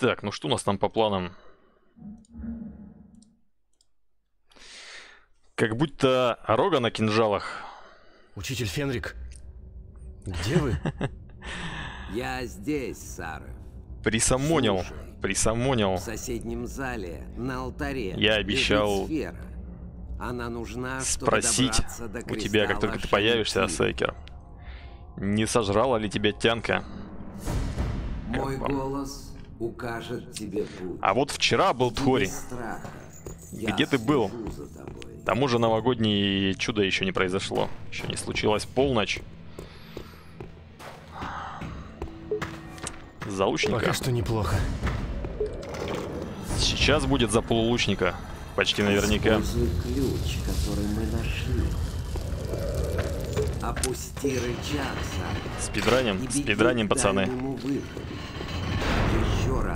Так, ну что у нас там по планам? Как будто рога на кинжалах. Учитель Фенрик, где вы? Я здесь, Сара. Присамонил. Присамонил. В соседнем зале, на алтаре. Я обещал. Она нужна, Спросить у тебя, как только ты появишься. Асейкер. Не сожрала ли тебя тянка? Мой голос укажет тебе путь. А вот вчера был Тхори. Где ты был? К тому же новогоднее чудо еще не произошло. Еще не случилось полночь. За лучника. Пока что неплохо. Сейчас будет за полулучника. Почти наверняка. Ключ, который мы нашли. Опусти рычаг, Сара. Спидраним, спидраним, пацаны. выходу.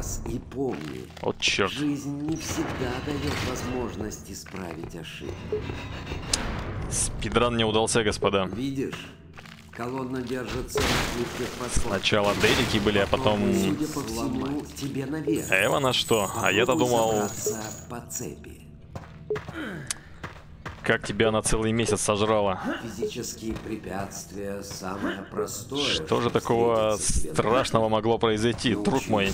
Раз и помни, Вот черт. жизнь не всегда дает возможность исправить ошибку. Спидран не удался, господа. Видишь, колонна держится. Сначала Дерики были, а потом... Судя по всему, тебе наверх. Эва на что? А я-то думал, забраться по цепи. Как тебя она целый месяц сожрала. Физические препятствия самое простое. Что же такого страшного могло произойти, друг мой?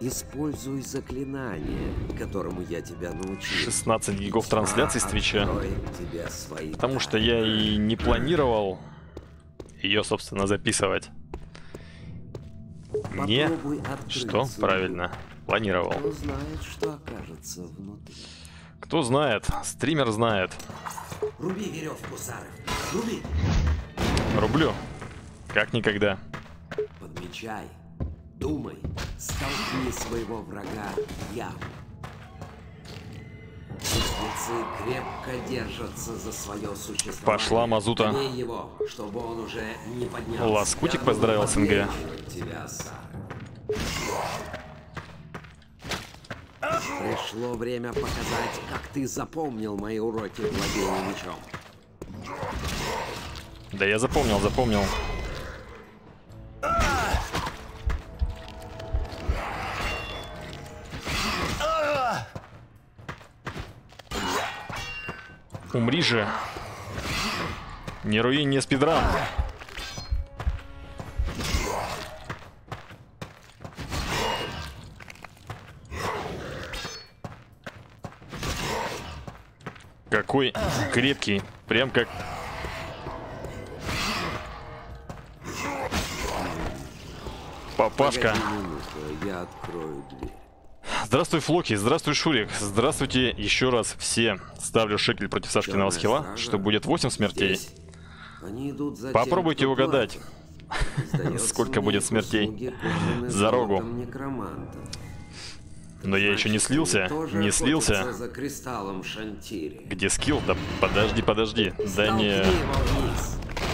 Используй заклинание, которому я тебя научил. 16 гигов трансляций с Твича. Тебе свои Потому что я и не планировал ее, собственно, записывать. Не, что? Правильно, планировал. Кто знает, что окажется внутри. Кто знает, стример знает. Руби веревку, Сары. Руби. Рублю. Как никогда. Подмечай. Думай. Столкни своего врага яму. Близнецы крепко держатся за свое существование. Пошла мазута. Его, чтобы он уже не поднялся. Лоскутик Я поздравил СНГ. Тебя, Сара. Пришло время показать, как ты запомнил мои уроки владения мечом. Да я запомнил, запомнил. Умри же. Не руи, не спидран. Какой крепкий. Прям как папашка. Здравствуй, Флоки, здравствуй, Шурик. Здравствуйте еще раз все. Ставлю шекель против Чёрная скилла, стража. что будет 8 смертей. Попробуйте угадать. Сколько будет смертей за рогу. Но я еще не слился, не слился. за кристаллом Шантири. Где скилл? Да подожди, подожди. Да не...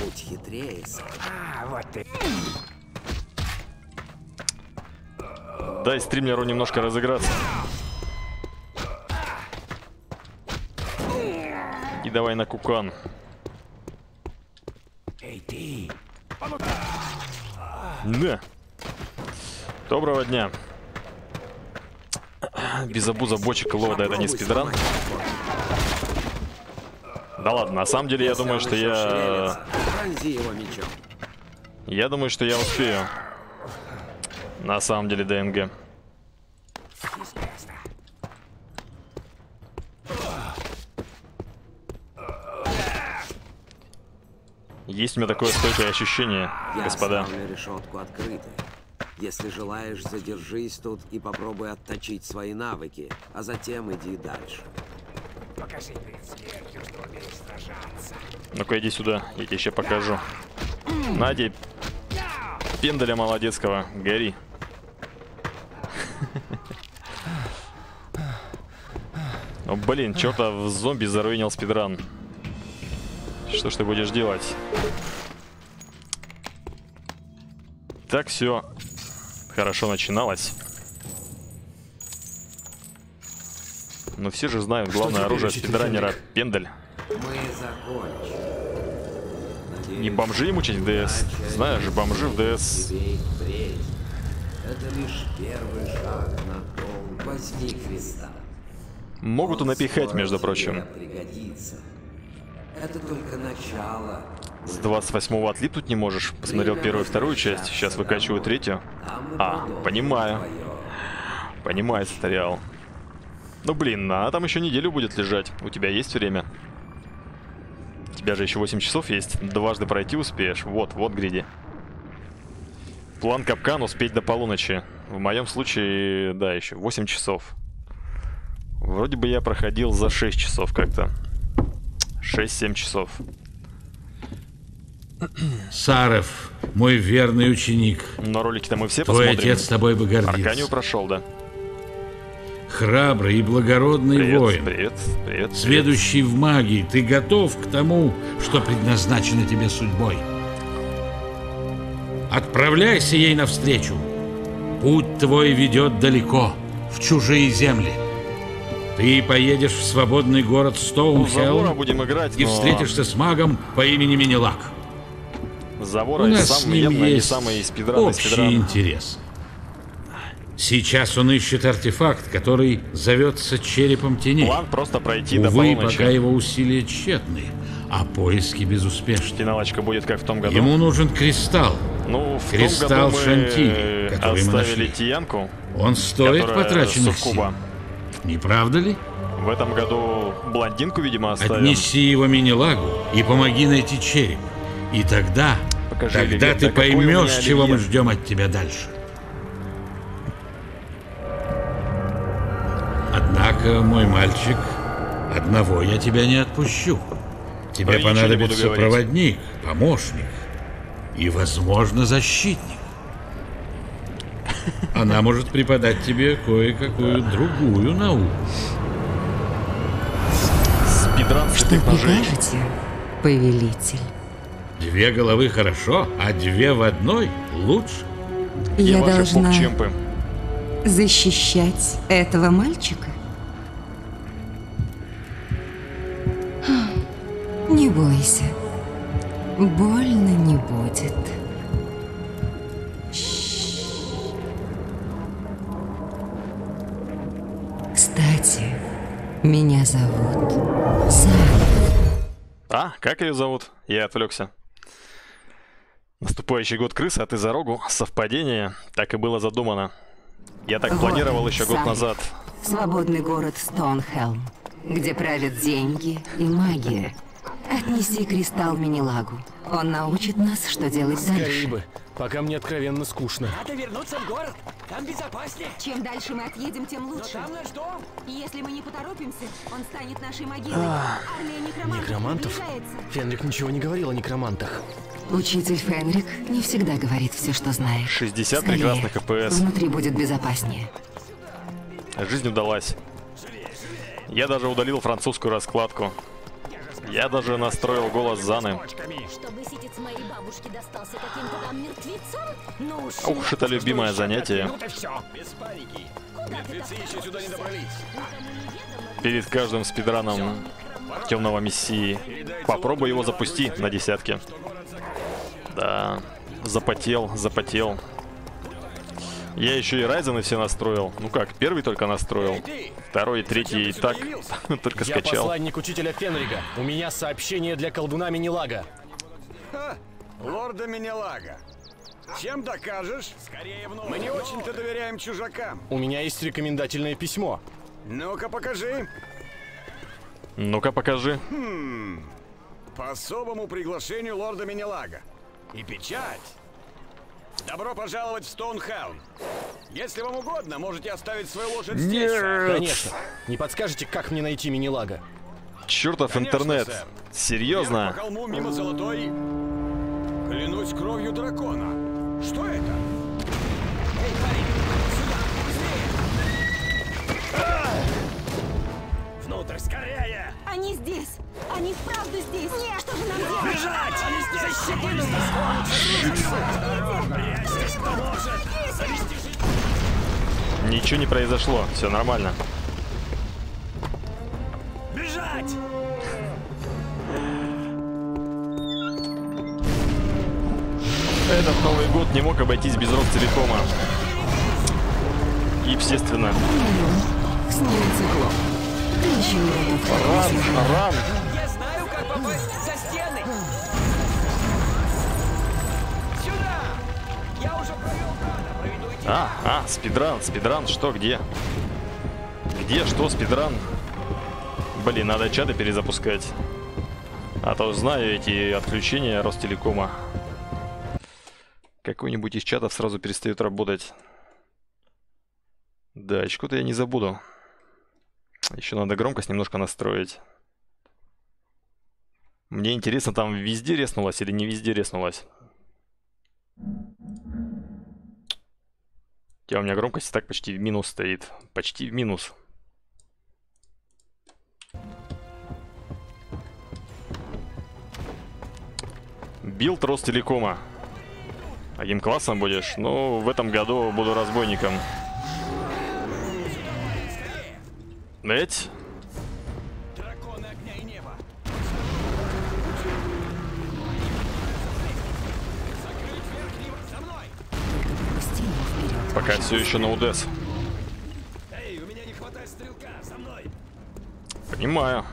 Будь хитрее, Сара. Дай стримеру немножко разыграться. И давай на кукан. Да. Доброго дня. Без обуза бочек и лода это не спидран. Да ладно, на самом деле я думаю, что я... Я думаю, что я успею. На самом деле ДНГ. Есть у меня такое стойкое ощущение, Я господа. решетку открытой. Если желаешь, задержись тут и попробуй отточить свои навыки, а затем иди дальше. Ну-ка иди сюда, я тебе еще покажу. Надя, пендаля молодецкого, гори. Ну блин, чертов зомби заруинил спидран. Что ж ты будешь делать? Так все хорошо начиналось. Но все же знают главное оружие спидранера пендель. Мы закончим. Надеюсь, Не бомжи мучить в ДС. Знаешь, не бомжи в ДС. Это лишь первый шаг на том. Возьми креста. Могут и напихать, между прочим. пригодится. Это только начало. С 28-го отлипнуть не можешь. Посмотрел первую и вторую часть, сейчас выкачиваю третью. А, понимаю. Понимаю, Сариал. Ну блин, а там еще неделю будет лежать. У тебя есть время? У тебя же еще 8 часов есть. Дважды пройти успеешь. Вот, вот, Гриди. План капкан успеть до полуночи. В моем случае, да, еще 8 часов. Вроде бы я проходил за 6 часов как-то. 6-7 часов. Саров, мой верный ученик. Но ролики-то мы все Твой посмотрим. отец тобой бы Арканию гордился. прошел, да. Храбрый и благородный Привет, воин. привет, привет. привет. Сведущий в магии, ты готов к тому, что предназначено тебе судьбой. Отправляйся ей навстречу. Путь твой ведет далеко, в чужие земли. Ты поедешь в свободный город Ну, Стоунхелл будем играть, и но встретишься с магом по имени Минилак. Завора У нас с сам, ним явно не есть самый спидранный общий спидран. интерес. Сейчас он ищет артефакт, который зовется черепом теней. План просто пройти до Увы, полуночи. пока его усилия тщетны, а поиски безуспешны. Финалочка будет как в том году. Ему нужен кристалл. Ну, в Кристалл том году мы Шанти, который мы нашли. Тиянку, Он стоит потраченных сил. Не правда ли? В этом году блондинку, видимо, оставим. Отнеси его Минилагу и помоги найти череп. И тогда, Покажи, тогда Легенда, ты поймешь, чего мы ждем от тебя дальше. Однако, мой мальчик, одного я тебя не отпущу. Тебе Про понадобится проводник, помощник и, возможно, защитник. Она может преподать тебе кое-какую другую науку. Спидран Что ножей. прикажете, повелитель? Две головы хорошо, а две в одной лучше. Я ваши должна защищать этого мальчика? Не бойся. Больно не будет. Кстати, меня зовут Сара. А, как ее зовут? Я отвлекся. Наступающий год крысы, а ты за рогу. Совпадение. Так и было задумано. Я так Вот, планировал еще год назад. Свободный город Стоунхелм, где правят деньги и магия. Отнеси кристалл Минилагу. Он научит нас, что делать Скорее дальше. бы, пока мне откровенно скучно. Надо вернуться в город. Там безопаснее. Чем дальше мы отъедем, тем Но лучше. там наш дом. Если мы не поторопимся, он станет нашей могилой. Армия некромантов, Некромантов? Фенрик ничего не говорил о некромантах. Учитель Фенрик не всегда говорит все, что знает. 60 Скорее, прекрасных КПС. Внутри будет безопаснее. Жизнь удалась. Я даже удалил французскую раскладку. Я даже настроил голос Заны. Ну Ух, это любимое занятие. Не добрались. Перед каждым спидраном Темного Мессии. Попробуй его запусти на десятке. Да, запотел, запотел. Я еще и Райзены все настроил. Ну как, первый только настроил. Второй и третий и так только Я скачал. посланник учителя Фенрика. У меня сообщение для колдуна Минилага. Лорда Минелага. Чем докажешь? Скорее в Мы не очень-то доверяем чужакам. У меня есть рекомендательное письмо. Ну-ка покажи. Ну-ка покажи. По особому приглашению лорда Минелага. И печать. Добро пожаловать в Стоунхаун. Если вам угодно, можете оставить свою лошадь здесь. сэр. Конечно. Не подскажете, как мне найти Минилага? Чертов Конечно, интернет. сэр. Серьезно? по холму мимо золотой. Клянусь кровью дракона. Что это? Внутрь, скорее! Они здесь! Они вправду здесь! Нет, что же нам делать? Бежать! Защити нас! Здесь поможет! Ничего не произошло. Все нормально. Бежать! Этот Новый год не мог обойтись без рок телекома. естественно. С ним циклоп. Еще Ран, ран. Я знаю, как попасть за стены! Сюда! Я уже провел. А, а, спидран, спидран, что, где? Где, что, спидран? Блин, надо чаты перезапускать. А то знаю эти отключения Ростелекома. Какой-нибудь из чатов сразу перестает работать. Да, очко-то я не забуду. Еще надо громкость немножко настроить. Мне интересно, там везде резнулась или не везде резнулась? Хотя у меня громкость так почти в минус стоит. Почти в минус. Билд Ростелекома. Каким классом будешь? Ну, в этом году буду разбойником. Эть? Драконы огня и неба! Закрыть верхнего! За мной! Пусти его вперед. Пока все еще на УДС. Эй, у меня не хватает стрелка! За мной! Понимаю.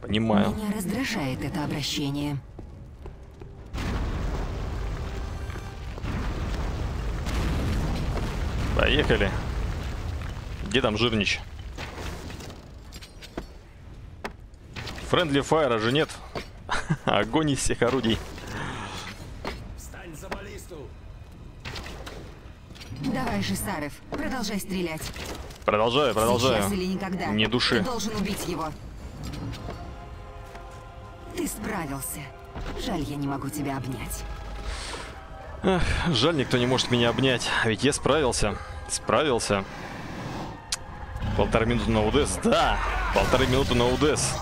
Понимаю. Меня раздражает это обращение. Поехали. Где там жирнич? Френдли файра же нет. Огонь из всех орудий. Встань за баллисту! Давай же, Сарев, продолжай стрелять. Продолжаю, продолжаю. Сейчас или никогда. Не души. Ты должен убить его. Ты справился. Жаль, я не могу тебя обнять. Жаль, никто не может меня обнять. А ведь я справился. Справился. Полторы минуты на УДС. Да, полторы минуты на УДС.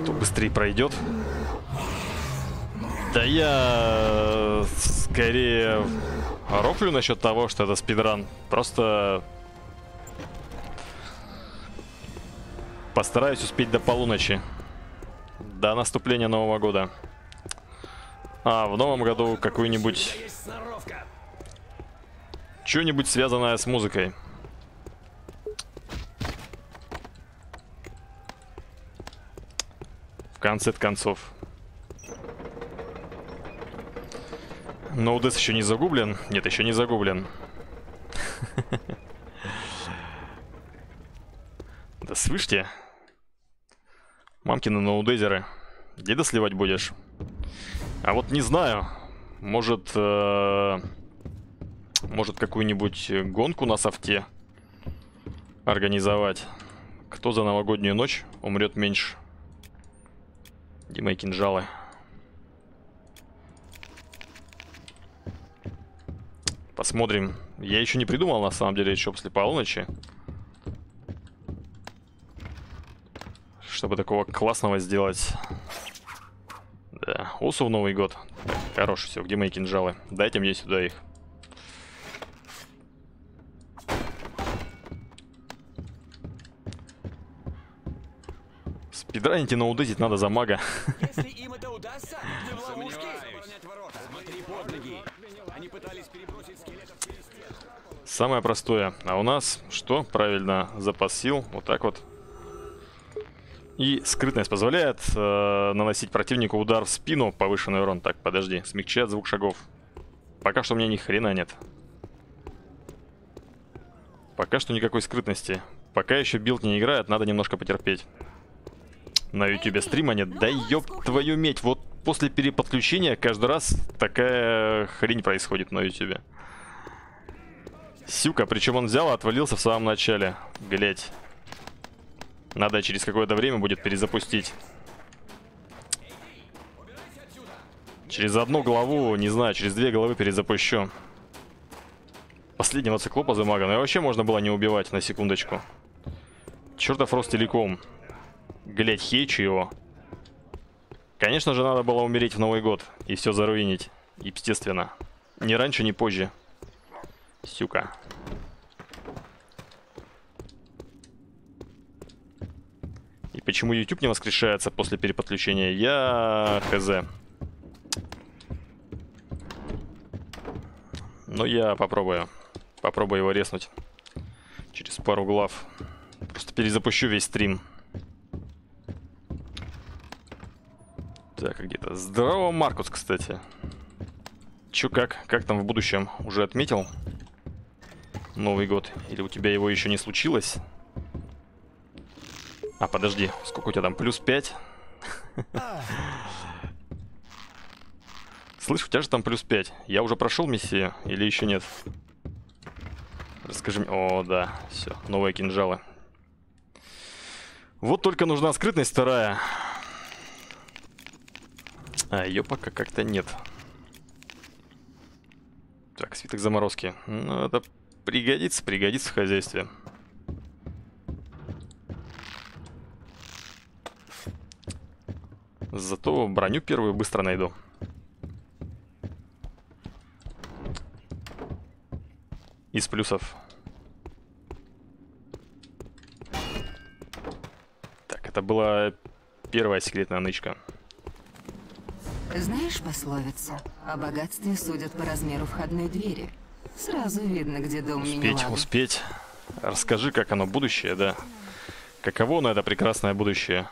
Кто быстрее пройдет? Да я э, скорее рофлю насчет того, что это спидран. Просто постараюсь успеть до полуночи. До наступления Нового года. А, в новом году какую-нибудь... Что-нибудь связанное с музыкой. В конце концов. Ноудес еще не загублен? Нет, еще не загублен. Да слышите? Мамкины ноудезеры. Деда сливать будешь? А вот не знаю. Может... э, Может какую-нибудь гонку на софте организовать. Кто за новогоднюю ночь умрет меньше? Дима и кинжалы. Посмотрим. Я еще не придумал, на самом деле, еще после полуночи. Чтобы такого классного сделать. Да, Усу в Новый год. Хорош, все, где мои кинжалы? Дайте мне сюда их. Спидранить и наудезить надо за мага. Если им это удастся, мы в ловушке! Оборонять ворота! Смотри под ноги! Они пытались перебросить скелетов через стену. Самое простое. А у нас что? Правильно, запас сил. Вот так вот. И скрытность позволяет э, наносить противнику удар в спину, повышенный урон. Так, подожди, смягчает звук шагов. Пока что у меня ни хрена нет. Пока что никакой скрытности. Пока еще билд не играет, надо немножко потерпеть. На ютубе стрима нет. Да ёб твою медь, вот после переподключения каждый раз такая хрень происходит на ютубе. Сюка, причем он взял и отвалился в самом начале. Глядь. Надо через какое-то время будет перезапустить. Через одну главу, не знаю, через две головы перезапущу. Последнего циклопа за мага. Ну и вообще можно было не убивать, на секундочку. Чертов Ростелеком. Глядь, хейчу его. Конечно же, надо было умереть в Новый год и все заруинить. Естественно. Ни раньше, ни позже. Сюка. И почему YouTube не воскрешается после переподключения, я хз. Но я попробую. Попробую его резнуть. Через пару глав. Просто перезапущу весь стрим. Так, где-то. Здорово, Маркус, кстати. Чё как? Как там в будущем? Уже отметил? Новый год? Или у тебя его еще не случилось? А, подожди. Сколько у тебя там? Плюс 5? Слышь, у тебя же там плюс 5. Я уже прошел миссию или еще нет? Расскажи мне. О, да, все, новые кинжалы. Вот только нужна скрытность вторая. А, ее пока как-то нет. Так, свиток заморозки. Ну, это пригодится, пригодится в хозяйстве. Зато броню первую быстро найду. Из плюсов. Так, это была первая секретная нычка. Знаешь пословицу? О богатстве судят по размеру входной двери. Сразу видно, где дом Успеть, Минелаго. успеть. Расскажи, как оно будущее, да. Каково оно это прекрасное будущее?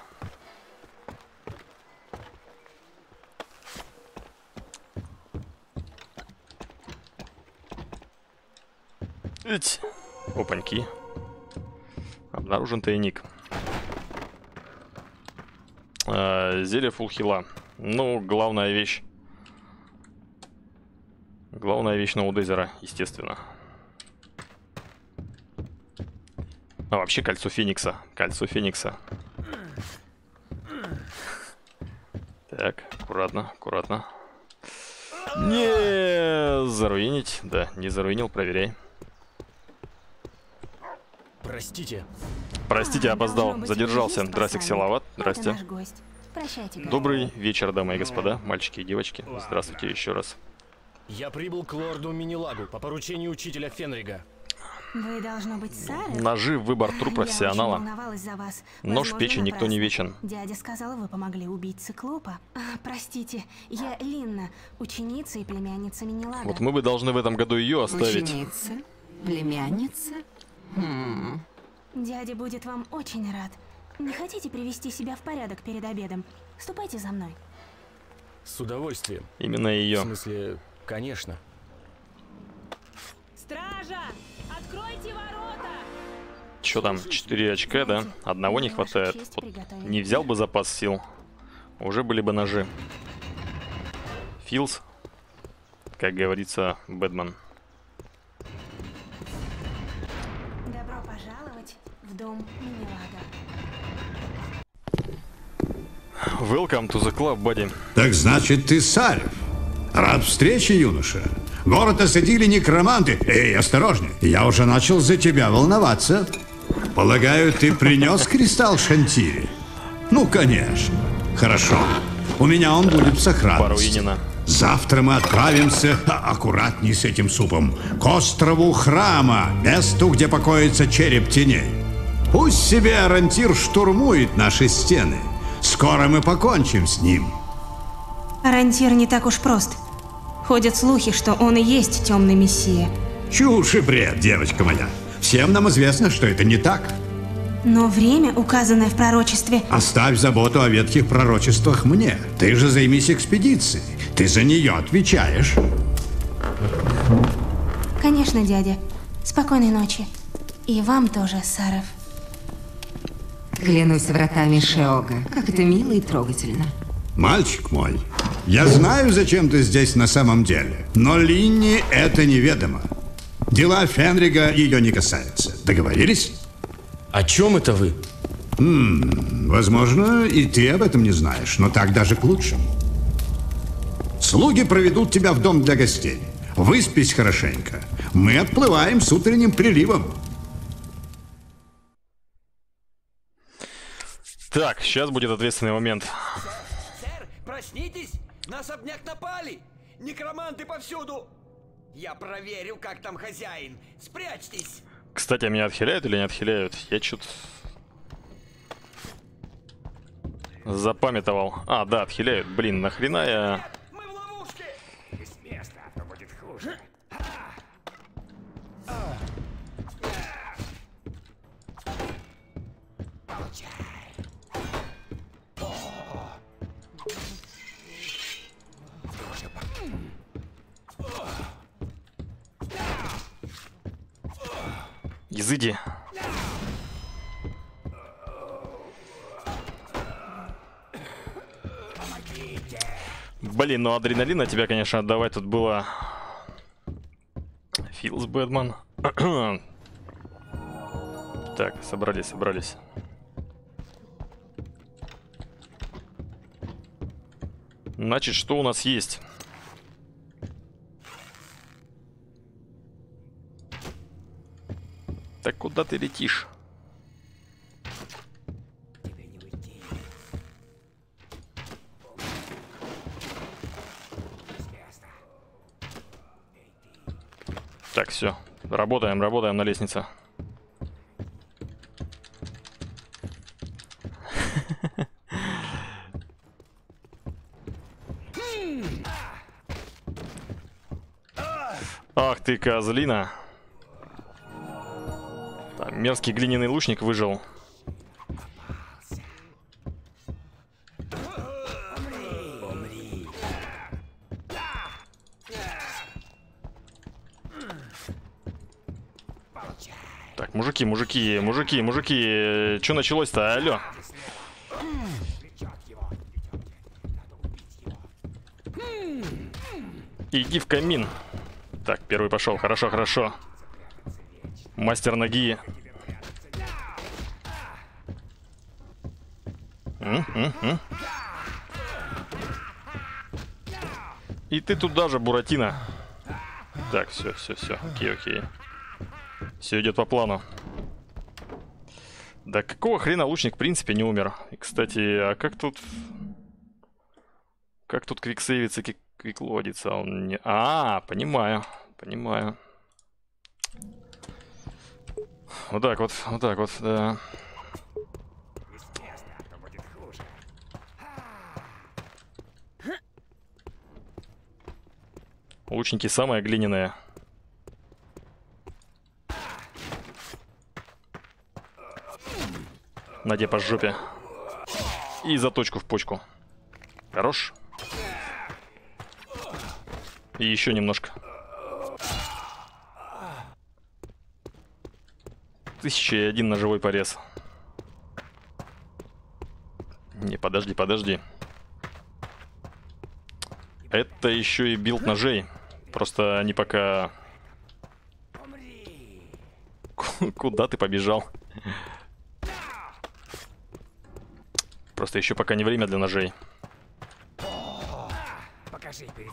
Ить. Опаньки. Обнаружен тайник. А, зелье фулхила. Ну, главная вещь. Главная вещь Ноудезера, естественно. А вообще кольцо Феникса. Кольцо Феникса. Так, аккуратно, аккуратно. Не заруинить. Да, не заруинил, проверяй. Простите. Простите, опоздал, задержался. вы есть Здрасте, Прощайте, Гарри. Добрый вечер, дамы и господа, мальчики и девочки. Здравствуйте еще раз. Я прибыл к лорду Минилагу по поручению учителя Фенрига. Вы, должно быть, Сара? Ножи, выбор труп Я профессионала. очень волновалась за вас. Нож в печень, никто не вечен. Дядя сказал, вы помогли убить циклопа. А, простите, я Линна, ученица и племянница Минилага. Вот мы бы должны в этом году ее оставить. Ученица? Племянница? Хм. Дядя будет вам очень рад. Не хотите привести себя в порядок перед обедом? Ступайте за мной. С удовольствием. Именно В ее. смысле, конечно. Стража! Откройте ворота! Что там, 4 очка, да? Одного не хватает. Вот не взял бы запас сил, уже были бы ножи. Филс, как говорится, Бэтмен. Добро пожаловать в дом Welcome to the club, buddy. Так значит, ты Сарев. Рад встрече, юноша. Город осадили некроманты. Эй, осторожнее. Я уже начал за тебя волноваться. Полагаю, ты принес кристалл Шантири? Ну, конечно. Хорошо. У меня он будет в сохранности. Завтра мы отправимся, аккуратней с этим супом, к острову Храма, месту, где покоится череп теней. Пусть себе Арантир штурмует наши стены. Скоро мы покончим с ним. Арантир не так уж прост. Ходят слухи, что он и есть темный мессия. Чушь и бред, девочка моя. Всем нам известно, что это не так. Но время, указанное в пророчестве, Оставь заботу о ветхих пророчествах мне. Ты же займись экспедицией. Ты за нее отвечаешь. конечно, дядя. Спокойной ночи. И вам тоже, Саров. Клянусь вратами Шеога. Как это мило и трогательно. Мальчик мой, я знаю, зачем ты здесь на самом деле, но Линни это неведомо. Дела Фенрига ее не касаются. Договорились? О чем это вы? Возможно, и ты об этом не знаешь, но так даже к лучшему. Слуги проведут тебя в дом для гостей. Выспись хорошенько. Мы отплываем с утренним приливом. Так, сейчас будет ответственный момент. Сэр, проснитесь! На особняк напали! Некроманты повсюду! Я проверю, как там хозяин. Спрячьтесь! Кстати, а меня отхиляют или не отхиляют? Я что-то... Запамятовал. А, да, отхиляют. Блин, нахрена я... Изыди. Блин, ну адреналина тебя, конечно, отдавать тут было... Филс Бэтмен. так, собрались, собрались. Значит, что у нас есть? Так куда ты летишь? Так, все. Работаем, работаем на лестнице. Ах ты, козлина. Мерзкий глиняный лучник выжил. Так, мужики, мужики, мужики, мужики, что началось-то, алло? Иди в камин. Так, первый пошел, хорошо, хорошо. Мастер ноги. И ты туда же, Буратино. Так, все, все, все. Окей, окей. Все идет по плану. Да какого хрена лучник в принципе не умер? И, кстати, а как тут... Как тут квиксейвится, квиклодится? Он не... А, понимаю, понимаю. Вот так вот, вот так вот, да. Лучники самые глиняные. Надя по жопе. И заточку в почку. Хорош. И еще немножко. Тысяча и один ножевой порез. Не, подожди, подожди. Это еще и билд ножей. Просто они пока... Куда ты побежал? Просто еще пока не время для ножей. Покажи перед...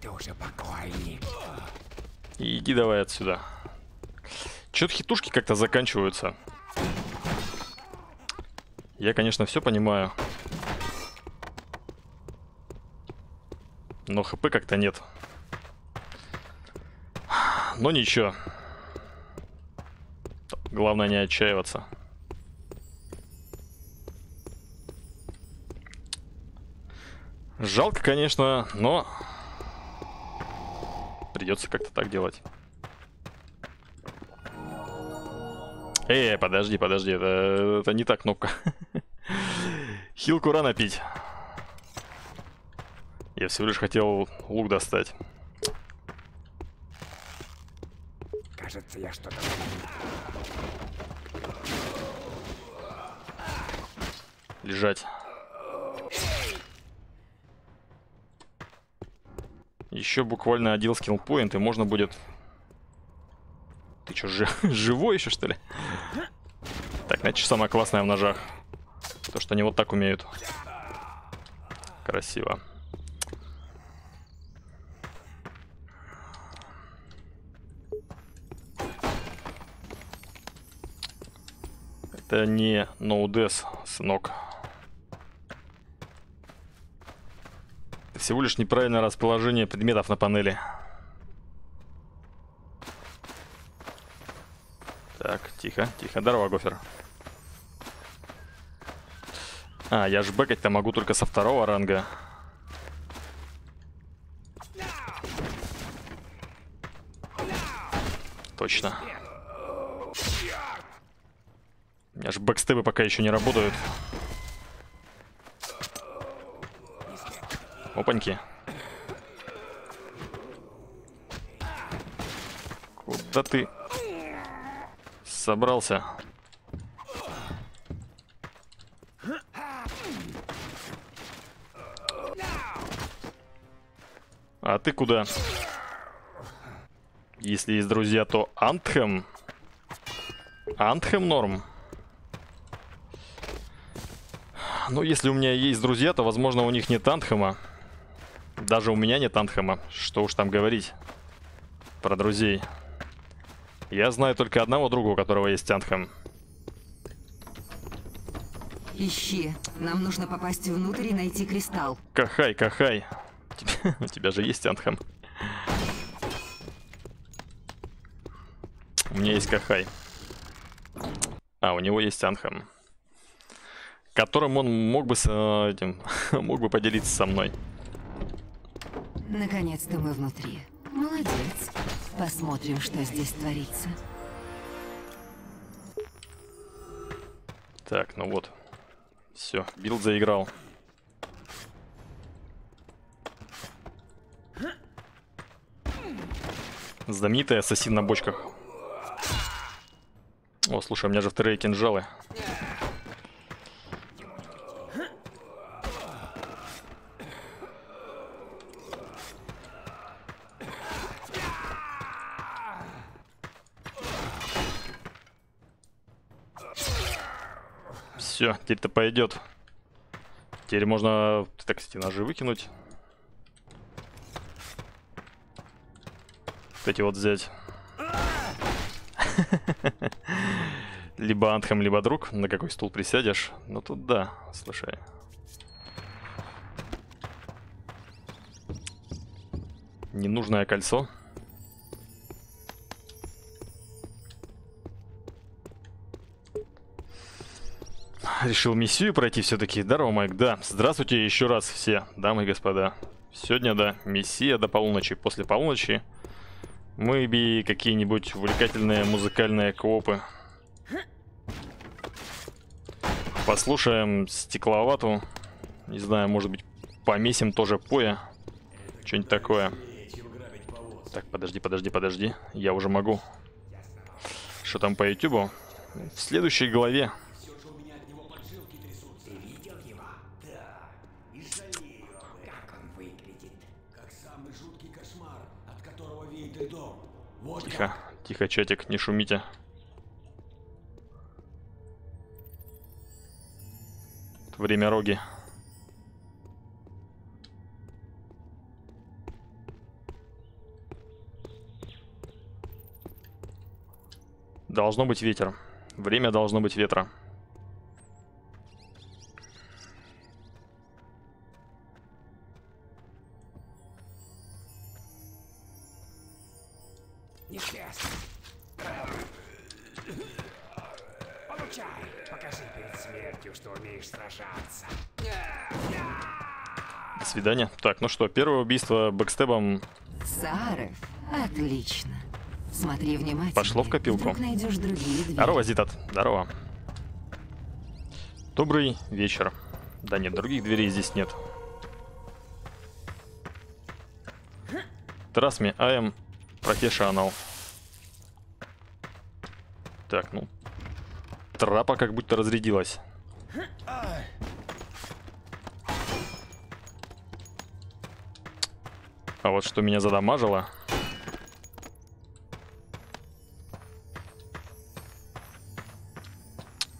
Ты уже покойник. Иди давай отсюда. Че-то хитушки как-то заканчиваются. Я, конечно, все понимаю. Но хп как-то нет. Но ничего. Главное не отчаиваться. Жалко, конечно, но придется как-то так делать. Эй, подожди, подожди, это, это не та кнопка. Хилку рано пить. Я всего лишь хотел лук достать. Кажется, я что-то Лежать. Еще буквально один скиллпоинт, и можно будет... Ты что, жи живой еще, что ли? Значит, самое классное в ножах. То, что они вот так умеют. Красиво. Это не ноудес, сынок. Это всего лишь неправильное расположение предметов на панели. Так, тихо, тихо. Здорово, Гофер. А, я ж бегать-то могу только со второго ранга. Точно. У меня ж бэкстебы пока еще не работают. Опаньки. Куда ты собрался? Ты куда? Если есть друзья, то Антхем. Антхем норм. Ну, если у меня есть друзья, то, возможно, у них нет Антхема. Даже у меня нет Антхема. Что уж там говорить про друзей. Я знаю только одного друга, у которого есть Антхем. Ищи. Нам нужно попасть внутрь и найти кристалл. Кахай, кахай. У тебя, у тебя же есть Антхем. У меня есть Кахай. А, у него есть Анхам. Которым он мог бы с э, этим, мог бы поделиться со мной. Наконец-то мы внутри. Молодец. Посмотрим, что здесь творится. Так, ну вот. Все, build заиграл. Знаменитый ассасин на бочках. О, слушай, у меня же вторые кинжалы. Все, теперь-то пойдет. Теперь можно, так кстати, ножи выкинуть. Эти вот взять. Либо Антхем, либо друг. На какой стул присядешь? Ну тут да, слушай. Ненужное кольцо. Решил миссию пройти все-таки. Здорово, Майк. Да, здравствуйте еще раз все, дамы и господа. Сегодня, да, миссия до полуночи. После полуночи мы би какие-нибудь увлекательные музыкальные коопы. Послушаем стекловату. Не знаю, может быть, помесим тоже поя. Что-нибудь такое. Так, подожди, подожди, подожди. Я уже могу. Что там по ютубу? В следующей главе. Тихо, чатик, не шумите. Время роги. Должно быть ветер. Время должно быть ветра. Сражаться. До свидания. Так, ну что, первое убийство бэкстебом Саров. Отлично. Смотри внимательно. Пошло в копилку. Здорово, Зитат. Здорово. Добрый вечер. Да нет, других дверей здесь нет. Trust me, I am professional. Так, ну. Трапа как будто разрядилась. А вот что меня задамажило...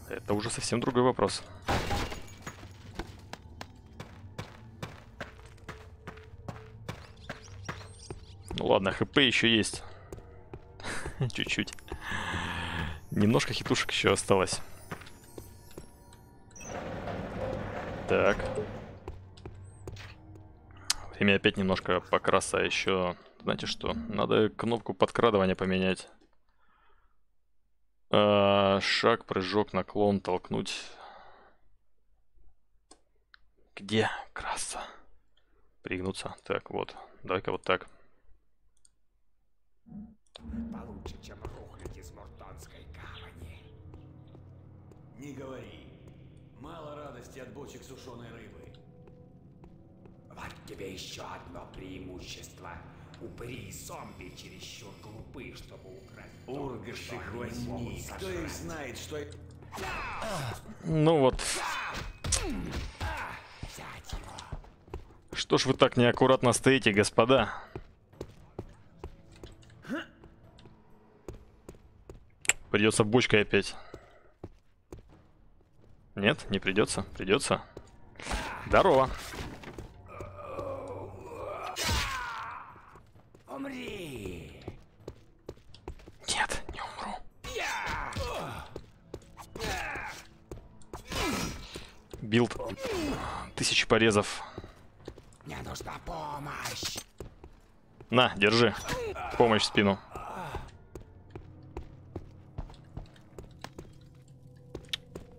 Это уже совсем другой вопрос. Ну ладно, хп еще есть. Чуть-чуть. Немножко хитушек еще осталось. Так. Время опять немножко покраса еще. Знаете что? Надо кнопку подкрадывания поменять. А, шаг, прыжок, наклон, толкнуть. Где краса? Пригнуться. Так, вот. Давай-ка вот так. Получше, чем рухнуть из Муртонской гавани. Не говори. Мало радости от бочек сушеной рыбы. Вот тебе еще одно преимущество. Упыри и зомби чересчур глупы, чтобы украсть. Ургаш их возьми. Кто их знает, что... Ну вот. Что ж вы так неаккуратно стоите, господа? Придется бочкой опять. Нет, не придется. Придется. Здорово. Умри! Нет, не умру. Билд. Тысячи порезов. Мне нужна помощь! На, держи. Помощь в спину.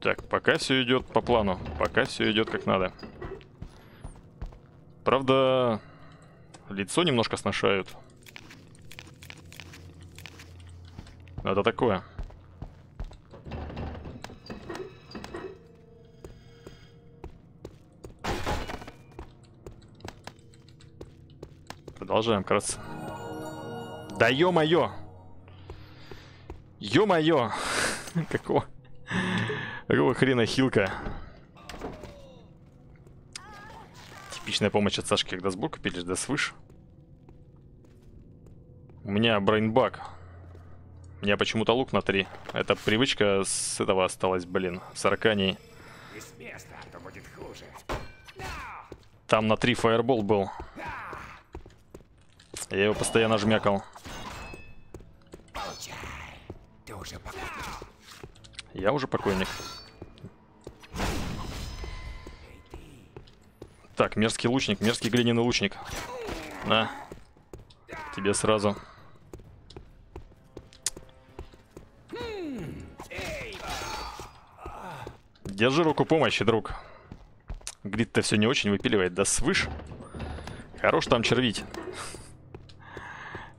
Так, пока все идет по плану. Пока все идет как надо. Правда, лицо немножко сношают. Но Это такое. Продолжаем краться. Да ё-моё! Ё-моё! Какого? Какого хрена хилка? Типичная помощь от Сашки, когда сбоку пилишь, да свыше. У меня брейнбак. У меня почему-то лук на 3. Это привычка с этого осталась, блин. С а хуже. Там на 3 фаербол был. Я его постоянно жмякал. Получай. Ты уже покупил. Я уже покойник. Так, мерзкий лучник, мерзкий глиняный лучник. На. Тебе сразу. Держи руку помощи, друг. Грит-то все не очень выпиливает, да свыше. Хорош там червить.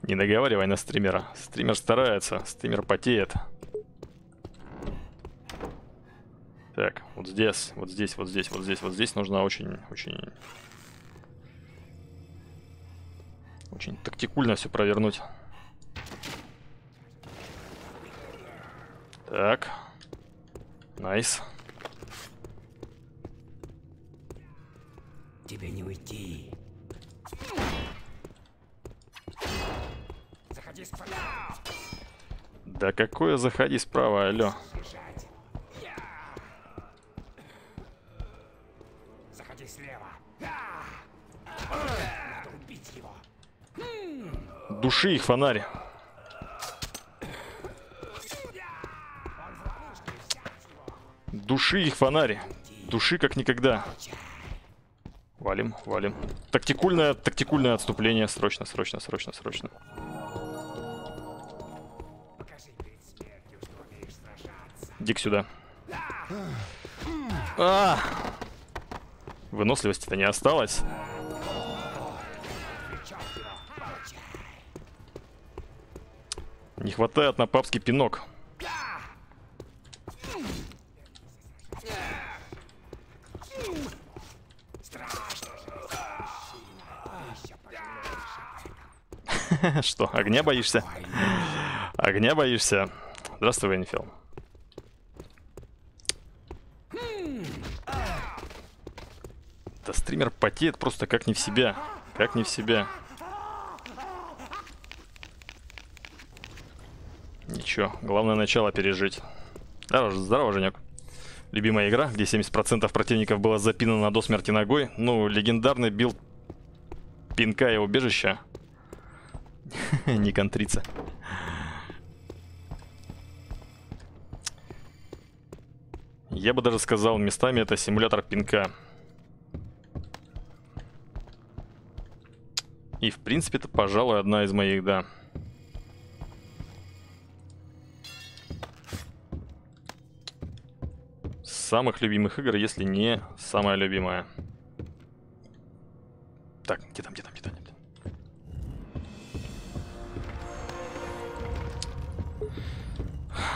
Не наговаривай на стримера. Стример старается, стример потеет. Так, вот здесь, вот здесь, вот здесь, вот здесь, вот здесь нужно очень, очень... Очень тактикульно все провернуть. Так. Nice. Тебе не уйти. Заходи справа. Да какое заходи справа, алло. Бежать. Души их, фонарь. Души их, фонарь. Души как никогда. Валим, валим. Тактикульное, тактикульное отступление. Срочно, срочно, срочно, срочно. Иди сюда. А! Выносливости-то не осталось. Не хватает на папский пинок. Что, огня боишься? Огня боишься? Здравствуй, Венфилд. Да стример потеет просто как не в себя. Как не в себя. Ничего, главное начало пережить. Здорово, здорово, Женек. Любимая игра, где 70% противников было запинано до смерти ногой. Ну, легендарный build пинка и убежища. Не контриться. Я бы даже сказал, местами это симулятор пинка. И, в принципе, это, пожалуй, одна из моих, да. Самых любимых игр, если не самая любимая. Так, где там, где там, где там?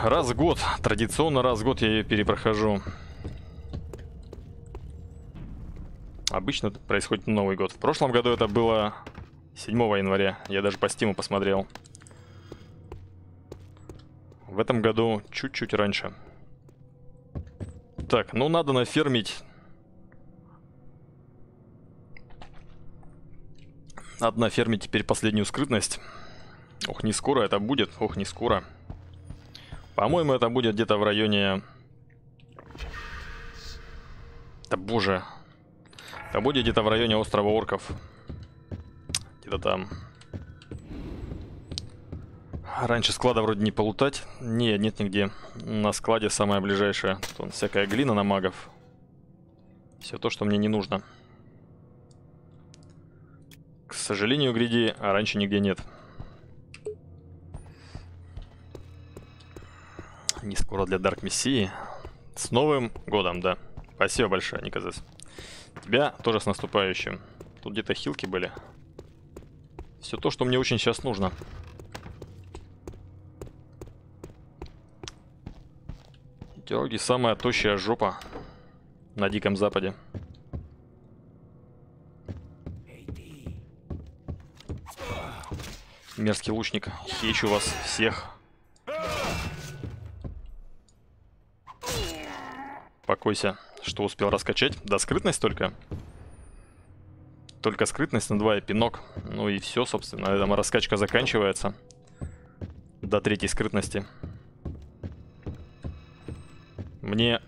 Раз в год, традиционно раз в год я ее перепрохожу. Обычно происходит Новый год. В прошлом году это было 7 января. Я даже по стиму посмотрел. В этом году чуть-чуть раньше. Так, ну надо нафермить. Надо нафермить теперь последнюю скрытность. Ох, не скоро это будет. Ох, не скоро. По-моему, это будет где-то в районе... Да боже. Это будет где-то в районе острова Орков. Где-то там. Раньше склада вроде не полутать. Не, нет нигде. На складе самое ближайшее. Тут вон всякая глина на магов. Все то, что мне не нужно. К сожалению, гриди, а раньше нигде нет. Не скоро для Дарк Мессии. С Новым годом, да. Спасибо большое, Никазес. Тебя тоже с наступающим. Тут где-то хилки были. Все то, что мне очень сейчас нужно. Дороги самая тощая жопа на Диком Западе. Мерзкий лучник. Хечу вас всех. Покойся. Что успел раскачать? Да, скрытность только. Только скрытность на 2 и пинок. Ну и все, собственно. На этом раскачка заканчивается. До третьей скрытности. Мне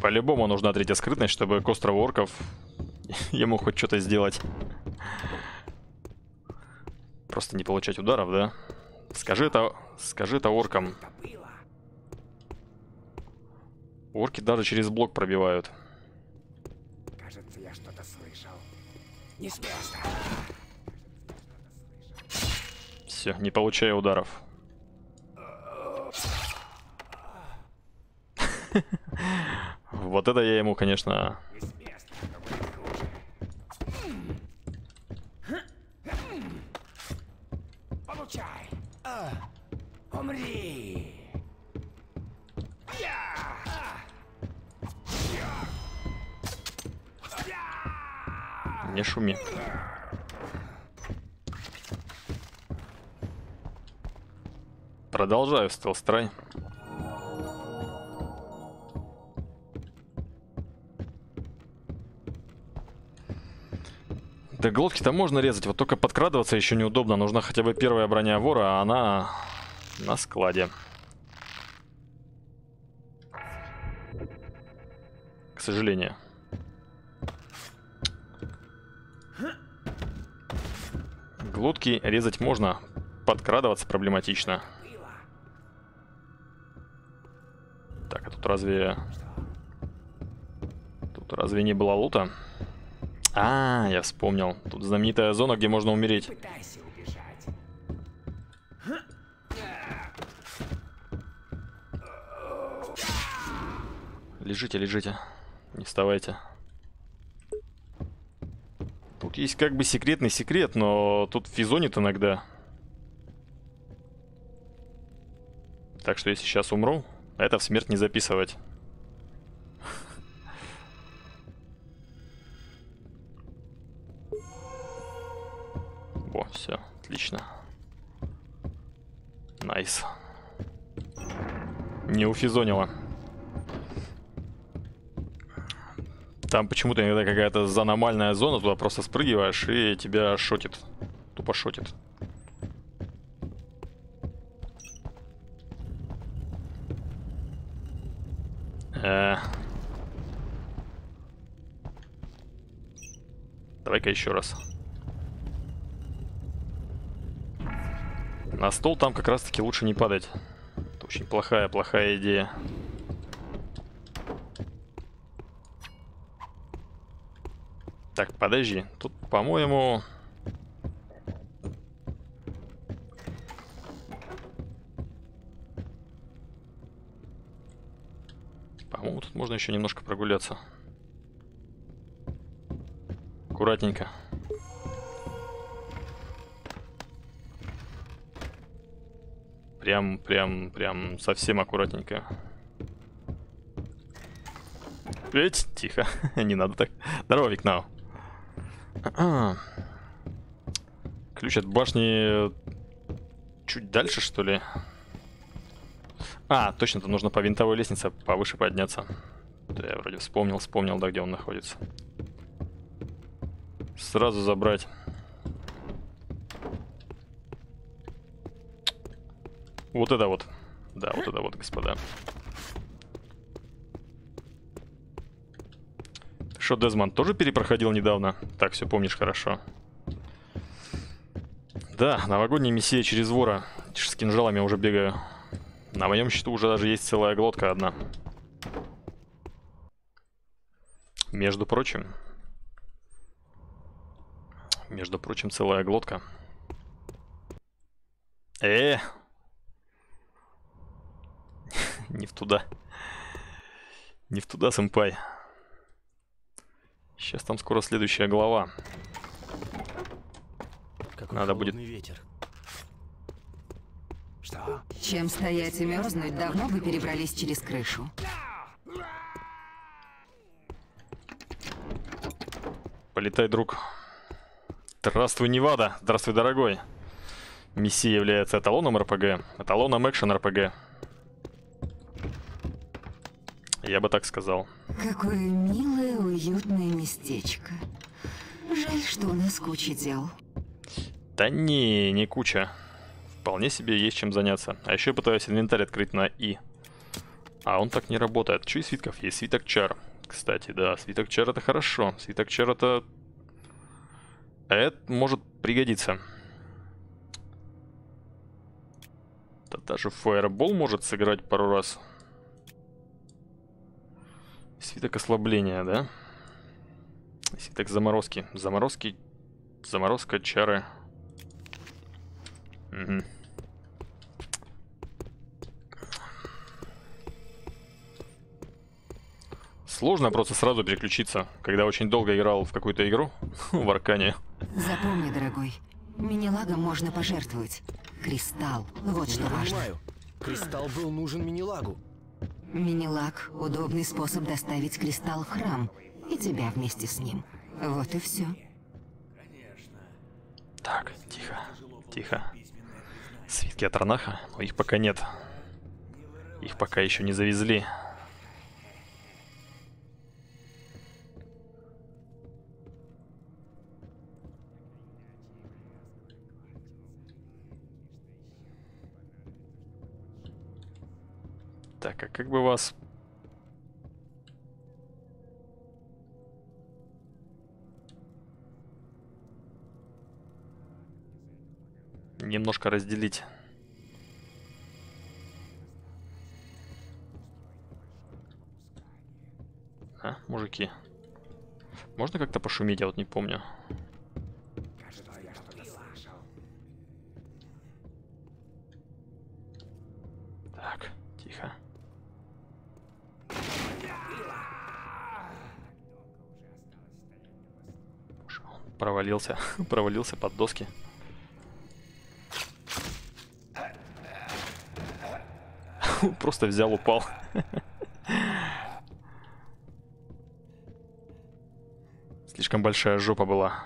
по-любому нужна третья скрытность, чтобы к острову орков ему хоть что-то сделать. Просто не получать ударов, да? Скажи это, скажи это оркам. Орки даже через блок пробивают. Кажется, я что-то слышал. Не. Все, не получаю ударов. Вот это я ему, конечно... Получай. А, умри. Не шуми. Продолжаю стелстрай. Да глотки-то можно резать, вот только подкрадываться еще неудобно. Нужна хотя бы первая броня вора, а она на складе. К сожалению. Глотки резать можно, подкрадываться проблематично. Так, а тут разве... Тут разве не было лута? А, я вспомнил. Тут знаменитая зона, где можно умереть. Лежите, лежите. Не вставайте. Тут есть как бы секретный секрет, но тут физонит иногда. Так что если сейчас умру, это в смерть не записывать. Во, все, отлично. Nice. Не уфизонило. Там почему-то иногда какая-то аномальная зона, туда просто спрыгиваешь и тебя шотит. Тупо шотит. Э. Давай-ка еще раз. На стол там как раз-таки лучше не падать. Это очень плохая, плохая идея. Так, подожди. Тут, по-моему... По-моему, тут можно еще немножко прогуляться. Аккуратненько. Прям, прям, прям совсем аккуратненько. Ведь, тихо, не надо так. Здорово, Викнау. Ключ от башни чуть дальше, что ли? А, точно, там нужно по винтовой лестнице повыше подняться. Да, я вроде вспомнил, вспомнил, да, где он находится. Сразу забрать. Вот это вот. Да, вот это вот, господа. Что, Дезмонд тоже перепроходил недавно? Так, все помнишь хорошо. Да, новогодняя миссия через вора. С кинжалами уже бегаю. На моем счету уже даже есть целая глотка одна. Между прочим. Между прочим, целая глотка. Э, Не в туда. Не в туда, сэмпай. Сейчас там скоро следующая глава. Какой Надо будет... ветер. Что? Чем стоять и мерзнуть, давно бы перебрались через крышу. Полетай, друг. Здравствуй, Невада. Здравствуй, дорогой. Миссия является эталоном РПГ, эталоном экшен РПГ. Я бы так сказал. Какое милое, уютное местечко. Жаль, что у нас куча дел. Да не, не куча. Вполне себе есть чем заняться. А еще пытаюсь инвентарь открыть на И. А он так не работает. Че из свитков? Есть свиток чар. Кстати, да, свиток чар это хорошо. Свиток чар это... Это может пригодиться. Да даже фаербол может сыграть пару раз. Свиток ослабления, да? Свиток заморозки. Заморозки... Заморозка, чары. Угу. Сложно просто сразу переключиться, когда очень долго играл в какую-то игру в Аркане. Запомни, дорогой, мини-лагом можно пожертвовать. Кристалл, вот что Не важно. понимаю. Кристалл был нужен мини-лагу. Мини-лаг – удобный способ доставить кристалл в храм. И тебя вместе с ним. Вот и все. Так, тихо, тихо. Свитки от Ранаха, их пока нет. Их пока еще не завезли. А как бы вас... Немножко разделить. А, мужики. Можно как-то пошуметь, я вот не помню. Так, тихо. Боже, он провалился, провалился под доски. Просто взял, упал. Слишком большая жопа была.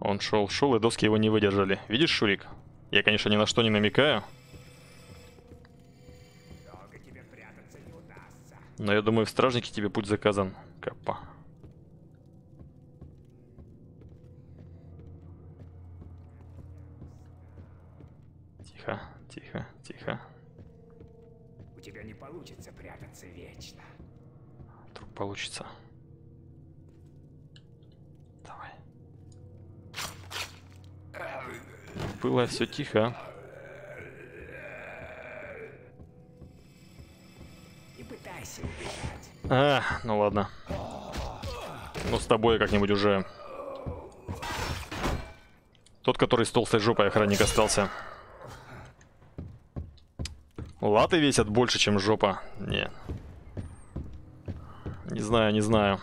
Он шел, шел, и доски его не выдержали. Видишь, Шурик? Я, конечно, ни на что не намекаю. Но я думаю, в стражнике тебе путь заказан, Каппа. Тихо, тихо, тихо. У тебя не получится прятаться вечно. Вдруг получится. Давай. Было все тихо. А, ну ладно. Ну с тобой как-нибудь уже. Тот, который с толстой жопой охранник остался. Латы весят больше, чем жопа. Не. Не знаю, не знаю.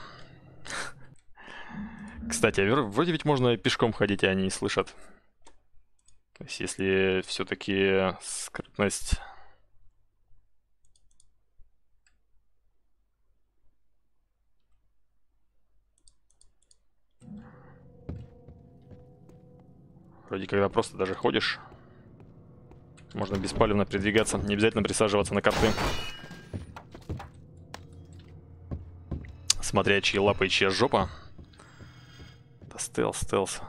Кстати, а вроде ведь можно пешком ходить, и они не слышат. То есть, если все-таки скрытность... Вроде когда просто даже ходишь, можно беспалевно передвигаться, не обязательно присаживаться на карты. Смотря чьи лапы и чья жопа. Это стелс, стелс.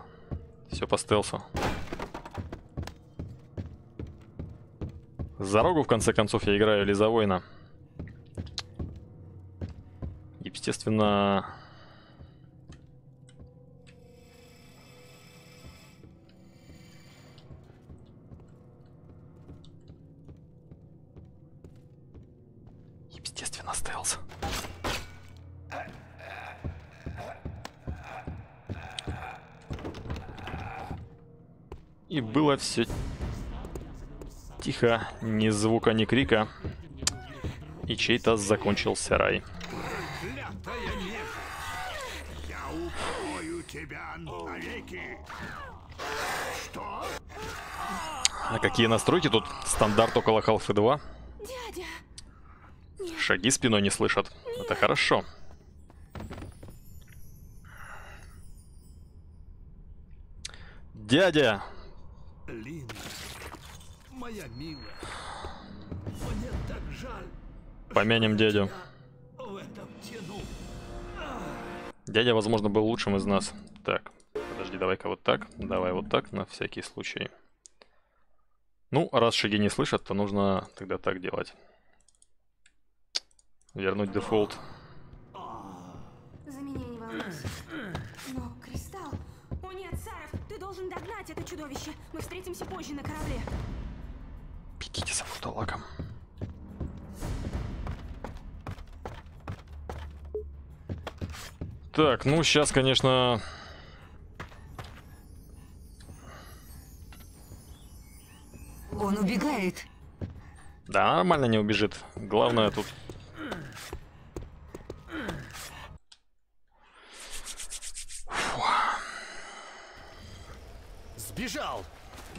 Все по стелсу. За рогу, в конце концов, я играю или за воина. Естественно... было все тихо, ни звука, ни крика. И чей-то закончился рай. Я укрою тебя навеки. Что? А какие настройки тут? Стандарт около Half 2. Дядя! Шаги спиной не слышат. Это хорошо. Дядя! Лина, моя милая, мне так жаль Помянем дядю. в этом тяну. Дядя, возможно, был лучшим из нас. Так, подожди, давай-ка вот так. Давай вот так, на всякий случай. Ну, раз шаги не слышат, то нужно тогда так делать. Вернуть дефолт. Чудовище. Мы встретимся позже на корабле. Бегите за футалаком. Так, ну сейчас, конечно... Он убегает. Да, нормально не убежит. Главное тут... Сбежал!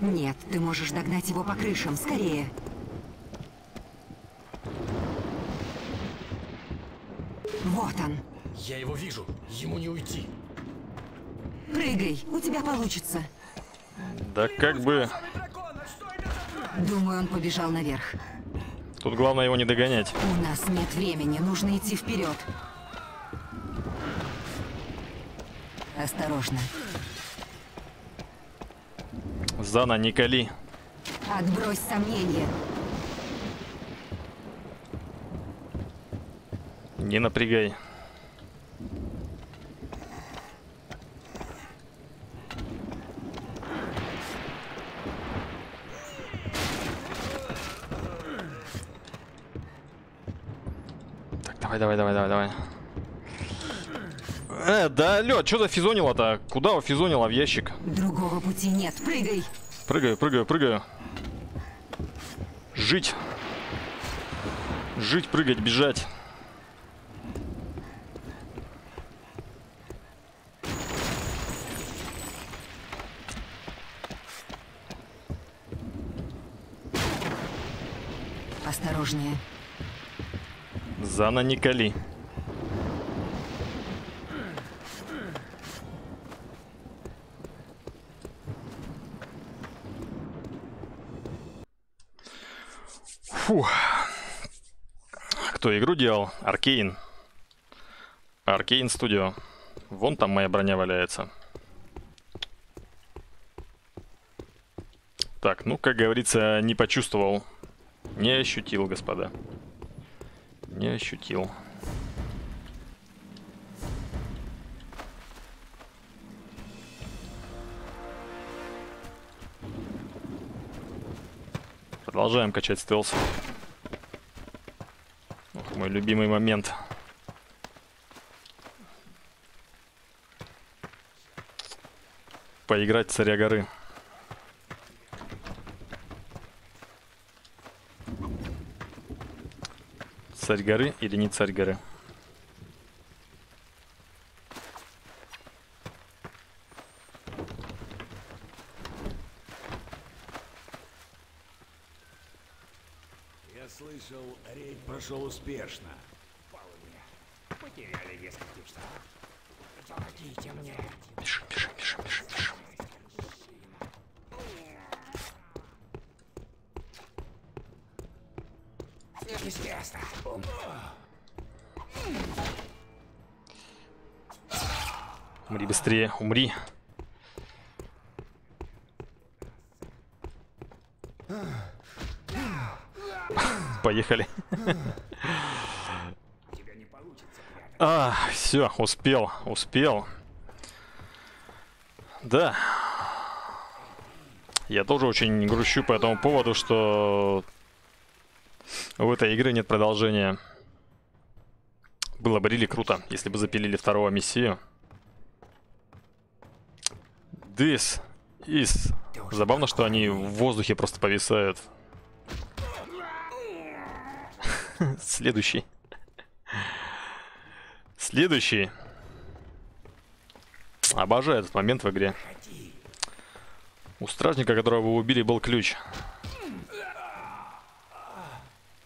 Нет, ты можешь догнать его по крышам, скорее. Вот он. Я его вижу. Ему не уйти. Прыгай, у тебя получится. Да как бы... Думаю, он побежал наверх. Тут главное его не догонять. У нас нет времени, нужно идти вперед. Осторожно. Зана, не кали. Отбрось сомнения. Не напрягай. Давай, давай, давай, да, лед, что за физонило-то? Куда его физонило в ящик? Другого пути нет. Прыгай. Прыгаю, прыгаю, прыгаю. Жить. Жить, прыгать, бежать. Осторожнее. Зана Николи. Фух. Делал? Аркейн. Аркейн Студио. Вон там моя броня валяется. Так, ну, как говорится, не почувствовал. Не ощутил, господа. Не ощутил. Продолжаем качать стелс. Мой любимый момент. Поиграть царя горы. Царь горы или не царь горы? успешно. Полуня. Потеряли несколько штаб. Помогите мне. Бежим, бежим, бежим, бежим, бежим. Естественно. Умри быстрее, умри. Поехали. А, все, успел, успел. Да. Я тоже очень грущу по этому поводу, что у этой игры нет продолжения. Было бы рили круто, если бы запилили второго мессию. This is... Забавно, что они в воздухе просто повисают. Следующий. Следующий. Обожаю этот момент в игре. У стражника, которого вы убили, был ключ.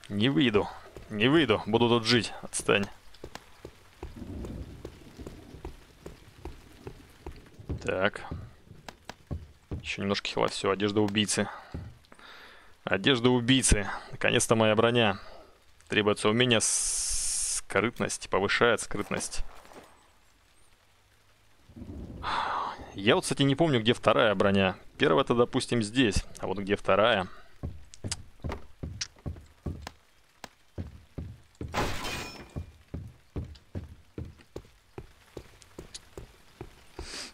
Не выйду. Не выйду. Буду тут жить. Отстань. Так. Еще немножко хила. Все, одежда убийцы. Одежда убийцы. Наконец-то моя броня. Требуется умение скрытность. Повышает скрытность. Я вот, кстати, не помню, где вторая броня. Первая-то, допустим, здесь. А вот где вторая?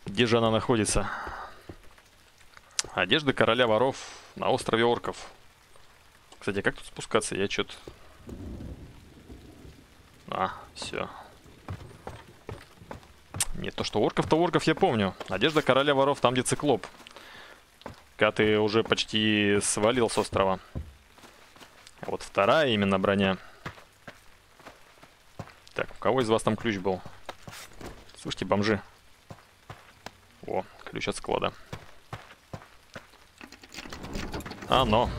Где же она находится? Одежда короля воров на острове орков. Кстати, а как тут спускаться? Я что-то... А, все. Нет, то что орков-то орков я помню. Одежда короля воров там, где циклоп. Когда ты уже почти свалил с острова. А вот вторая именно броня. Так, у кого из вас там ключ был? Слушайте, бомжи. О, ключ от склада. Оно.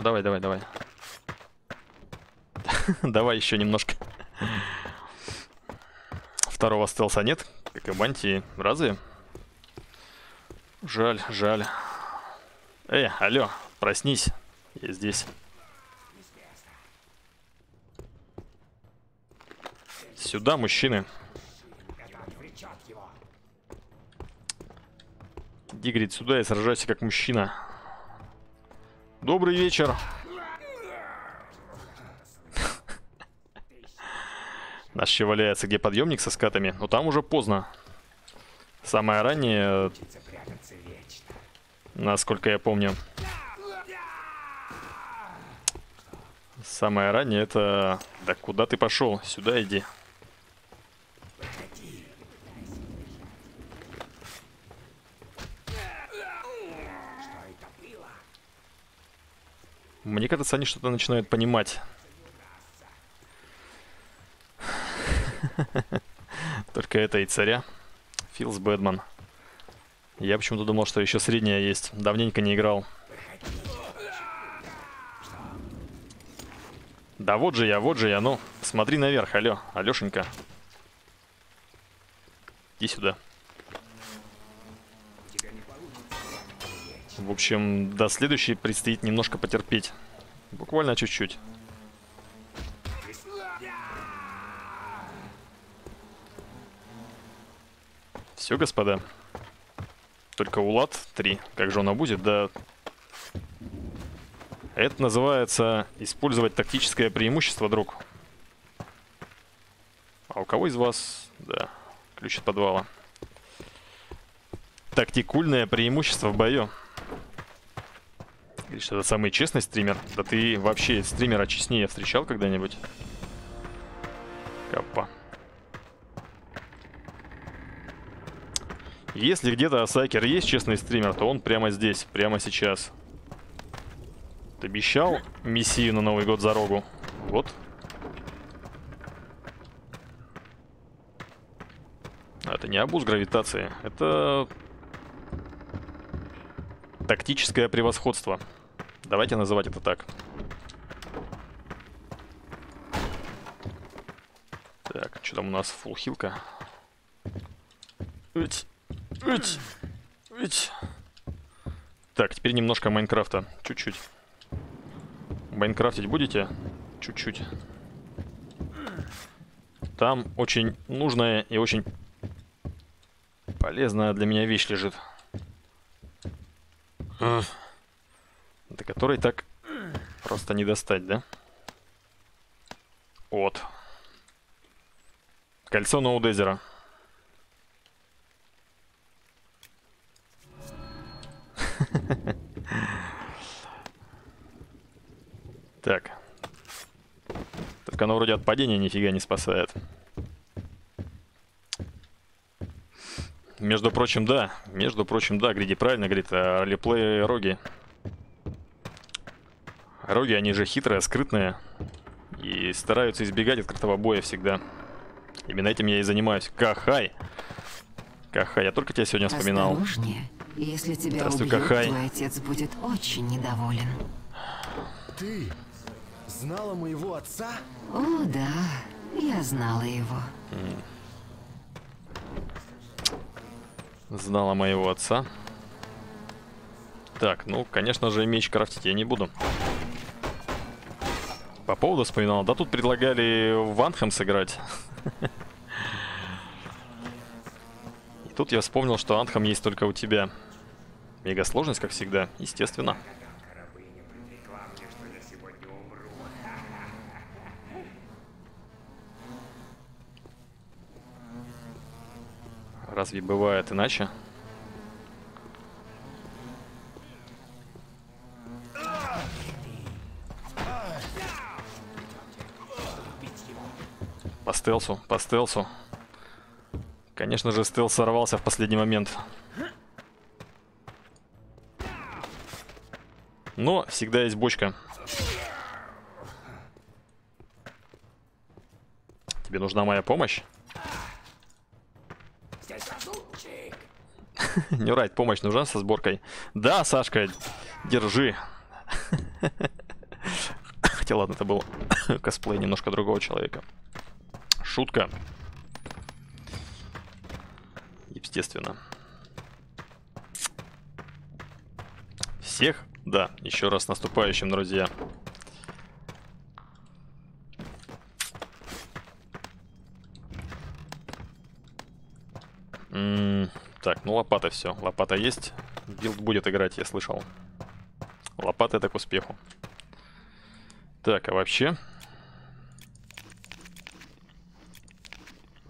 Ну давай, давай, давай. давай еще немножко. Второго стелса нет, как и мантии. Разве? Жаль, жаль. Эй, алло, проснись. Я здесь. Сюда, мужчины. Иди, говорит, сюда и сражайся как мужчина. Добрый вечер. Наш еще валяется, где подъемник со скатами. Но там уже поздно. Самое раннее, насколько я помню. Самое раннее это... Да куда ты пошел? Сюда иди. Мне кажется, они что-то начинают понимать. Только это и царя. Филс Бэдман. Я почему-то думал, что еще средняя есть. Давненько не играл. Да вот же я, вот же я. Ну, смотри наверх, алло. Алешенька. Иди сюда. В общем, до следующей предстоит немножко потерпеть. Буквально чуть-чуть. Все, господа. Только улад 3. Как же оно будет? Да... Это называется использовать тактическое преимущество, друг. А у кого из вас... Да, ключ от подвала. Тактикульное преимущество в бою. Говоришь, это самый честный стример? Да ты вообще стримера честнее встречал когда-нибудь? Капа. Если где-то Асакер есть честный стример, то он прямо здесь, прямо сейчас. Ты обещал мессию на Новый год за рогу? Вот. Это не обуз гравитации, это тактическое превосходство. Давайте называть это так. Так, что там у нас? Фулхилка. Ить. Ить. Так, теперь немножко Майнкрафта. Чуть-чуть. Майнкрафтить будете? Чуть-чуть. Там очень нужная и очень полезная для меня вещь лежит. Ах. До которой так просто не достать, да? Вот. Кольцо Ноудезера. Так. Только оно вроде от падения нифига не спасает. Между прочим, да. Между прочим, да, Гриди правильно говорит. А леплей роги. Роги, они же хитрые, скрытные. И стараются избегать открытого боя всегда. Именно этим я и занимаюсь. Кахай! Кахай, я только тебя сегодня вспоминал. Осторожнее. Если тебя Здравствуй, убьют, Кахай. твой отец будет очень недоволен. Ты знала моего отца? О, да, я знала его. Знала моего отца. Так, ну, конечно же, меч крафтить я не буду. По поводу вспоминал. Да тут предлагали в сыграть. Тут я вспомнил, что Анхем есть только у тебя. Мега сложность, как всегда, естественно. Разве бывает иначе? По стелсу, по стелсу. Конечно же, стелс сорвался в последний момент. Но всегда есть бочка. Тебе нужна моя помощь? Не рать, помощь нужна со сборкой? Да, Сашка, держи. Хотя ладно, это был косплей немножко другого человека. Шутка. Естественно. Всех, да, еще раз наступающим, друзья. М, Так, ну лопата все. Лопата есть. Билд будет играть, я слышал. Лопата это к успеху. Так, а вообще...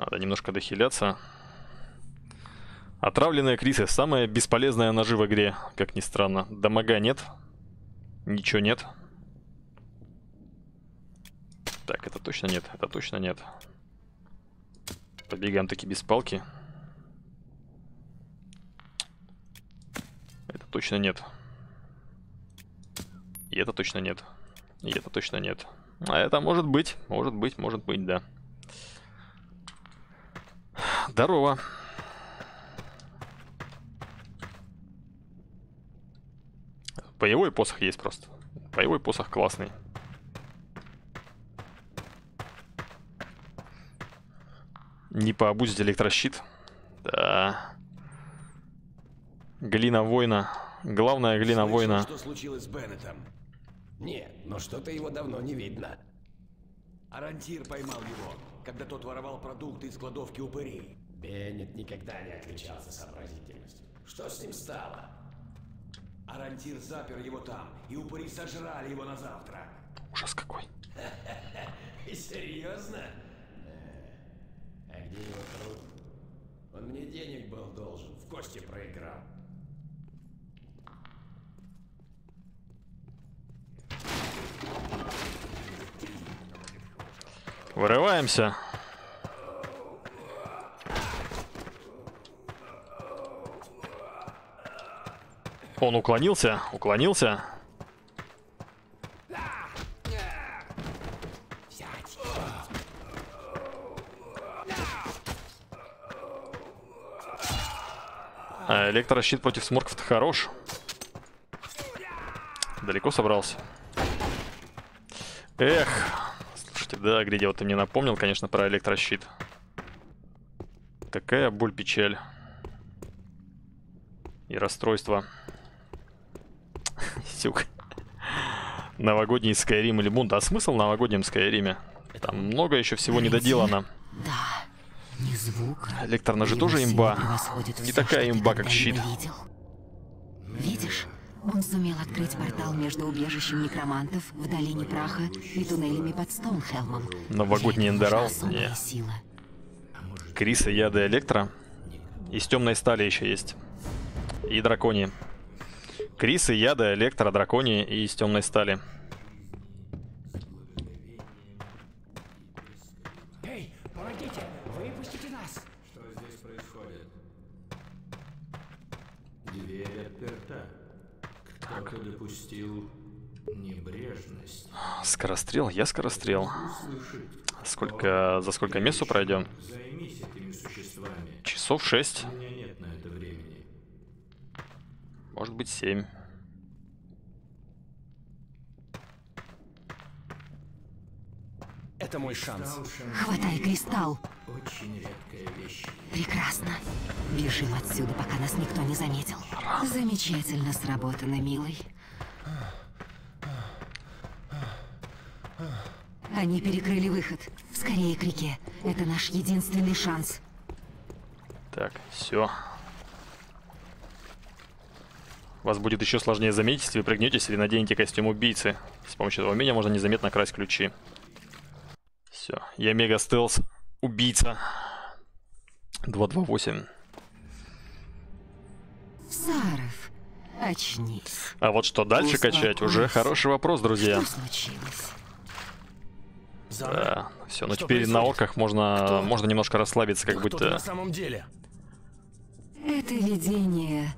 Надо немножко дохиляться. Отравленные крисы. Самая бесполезная ножи в игре, как ни странно. Дамага нет. Ничего нет. Так, это точно нет. Это точно нет. Побегаем таки без палки. Это точно нет. И это точно нет. И это точно нет. А это может быть. Может быть, может быть, да. Здорово. Боевой посох есть просто. Боевой посох классный. Не пообузить электрощит. Да. Глина воина. Главная глина Слышал, воина. Что случилось с Беннетом? Нет, но что-то его давно не видно. Арантир поймал его, когда тот воровал продукты из кладовки упырей. Беннет никогда не отличался сообразительностью. Что с ним стало? Арантир запер его там, и упыри сожрали его на завтрак. Ужас какой. Серьезно? Э, А где его труп? Он мне денег был должен, в кости проиграл. Вырываемся. Он уклонился, уклонился. А электрощит против сморков-то хорош. Далеко собрался. Эх, слушайте, да, Гриди, вот ты мне напомнил, конечно, про электрощит. Какая боль, печаль. и расстройство. Сюк. Новогодний Skyrim или Бунт. А смысл в новогоднем Скайриме? Там много еще всего не доделано. Да, не звук. Лекторна же тоже имба. Не такая имба, как щит. Видишь? Он сумел открыть портал между убежищем некромантов в долине праха и туннелями под Стоунхелмом. Новогодний эндерал? Не. сила. Криса, яда, электро. Из темной стали еще есть. И драконии. Крисы, яда, электро, драконии и из темной стали. Эй, помогите! Выпустите нас! Что здесь происходит? Дверь отперта. Кто-то допустил небрежность. Скорострел? Я скорострел. Сколько... За сколько месяцу пройдем? Займись этими существами. Часов 6. У меня нет на это времени. Может быть 7. Это мой шанс. Хватай кристалл. Очень редкая вещь. Прекрасно. Бежим отсюда, пока нас никто не заметил. Замечательно сработано, милый. Они перекрыли выход. Скорее к реке. Это наш единственный шанс. Так, все. Вас будет еще сложнее заметить, если вы пригнетесь или наденете костюм убийцы. С помощью этого умения можно незаметно красть ключи. Все. Я мега стелс. Убийца. 228. Саров, очнись. А вот что дальше качать, уже хороший вопрос, друзья. Что случилось? Да, все, ну Что теперь на происходит? орках можно, можно немножко расслабиться, как Кто будто... на самом деле? Это видение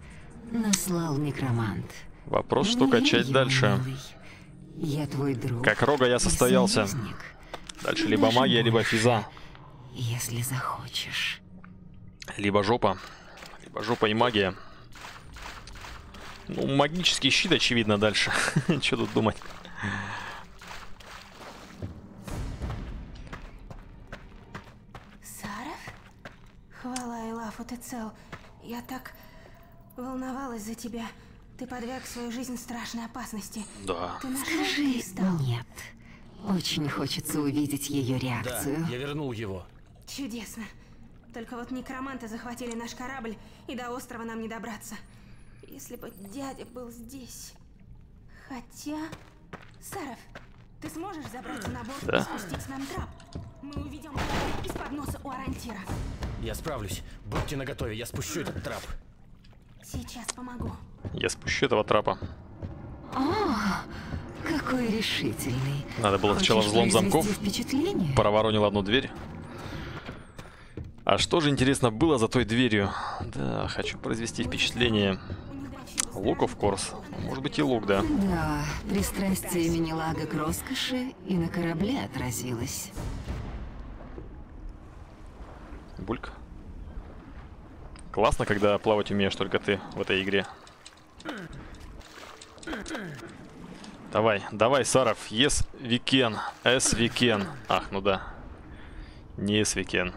наслал некромант. Вопрос, что качать дальше. Я твой друг. Как рога я состоялся. Дальше либо магия, либо физа. Если захочешь. Либо жопа. Либо жопа и магия. Ну, магический щит, очевидно, дальше. Что тут думать? Саров? Хвала Элафу, ты цел. Я так волновалась за тебя. Ты подверг свою жизнь страшной опасности. Да. Ты Скажи кристалл? нет. Очень хочется увидеть ее Да, реакцию. я вернул его. Чудесно. Только вот некроманты захватили наш корабль, и до острова нам не добраться. Если бы дядя был здесь. Хотя... Саров, ты сможешь забраться на борт Да. и спустить нам трап? Мы увидим корабль из-под носа у Арантира. Я справлюсь. Будьте наготове, я спущу этот трап. Сейчас помогу. Я спущу этого трапа. О, какой решительный. Надо было сначала взлом замков. Проворонил одну дверь. А что же, интересно, было за той дверью? Да, хочу произвести впечатление. Лук, of course. Может быть и лук, да. Да, пристрастие Минилага к роскоши и на корабле отразилось. Бульк. Классно, когда плавать умеешь только ты в этой игре. Давай, давай, Саров. Yes, we can. Yes, we can. Ах, ну да. Не yes, we can.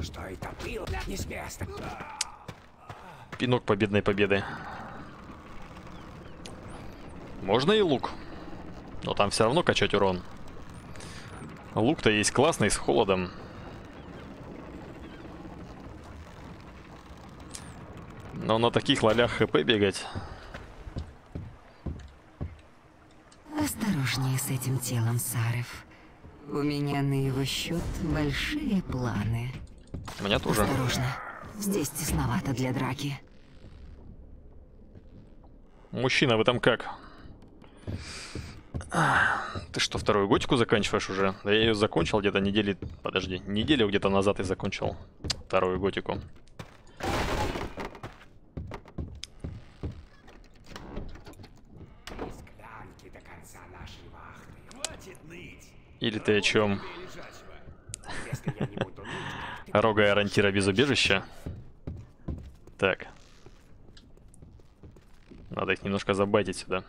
Что это было? Не с места. Пинок победной победы. Можно и лук. Но там все равно качать урон. Лук-то есть классный, с холодом. Но на таких лолях хп бегать. Осторожнее с этим телом, Саров. У меня на его счет большие планы. У меня тоже. Осторожно. Здесь тесновато для драки. Мужчина, вы там как? Ты что, вторую готику заканчиваешь уже? Да я ее закончил где-то недели... Подожди, неделю где-то назад и закончил вторую готику. Или ты о чем? Рога и ориентира без убежища. Так. Надо их немножко забайтить сюда.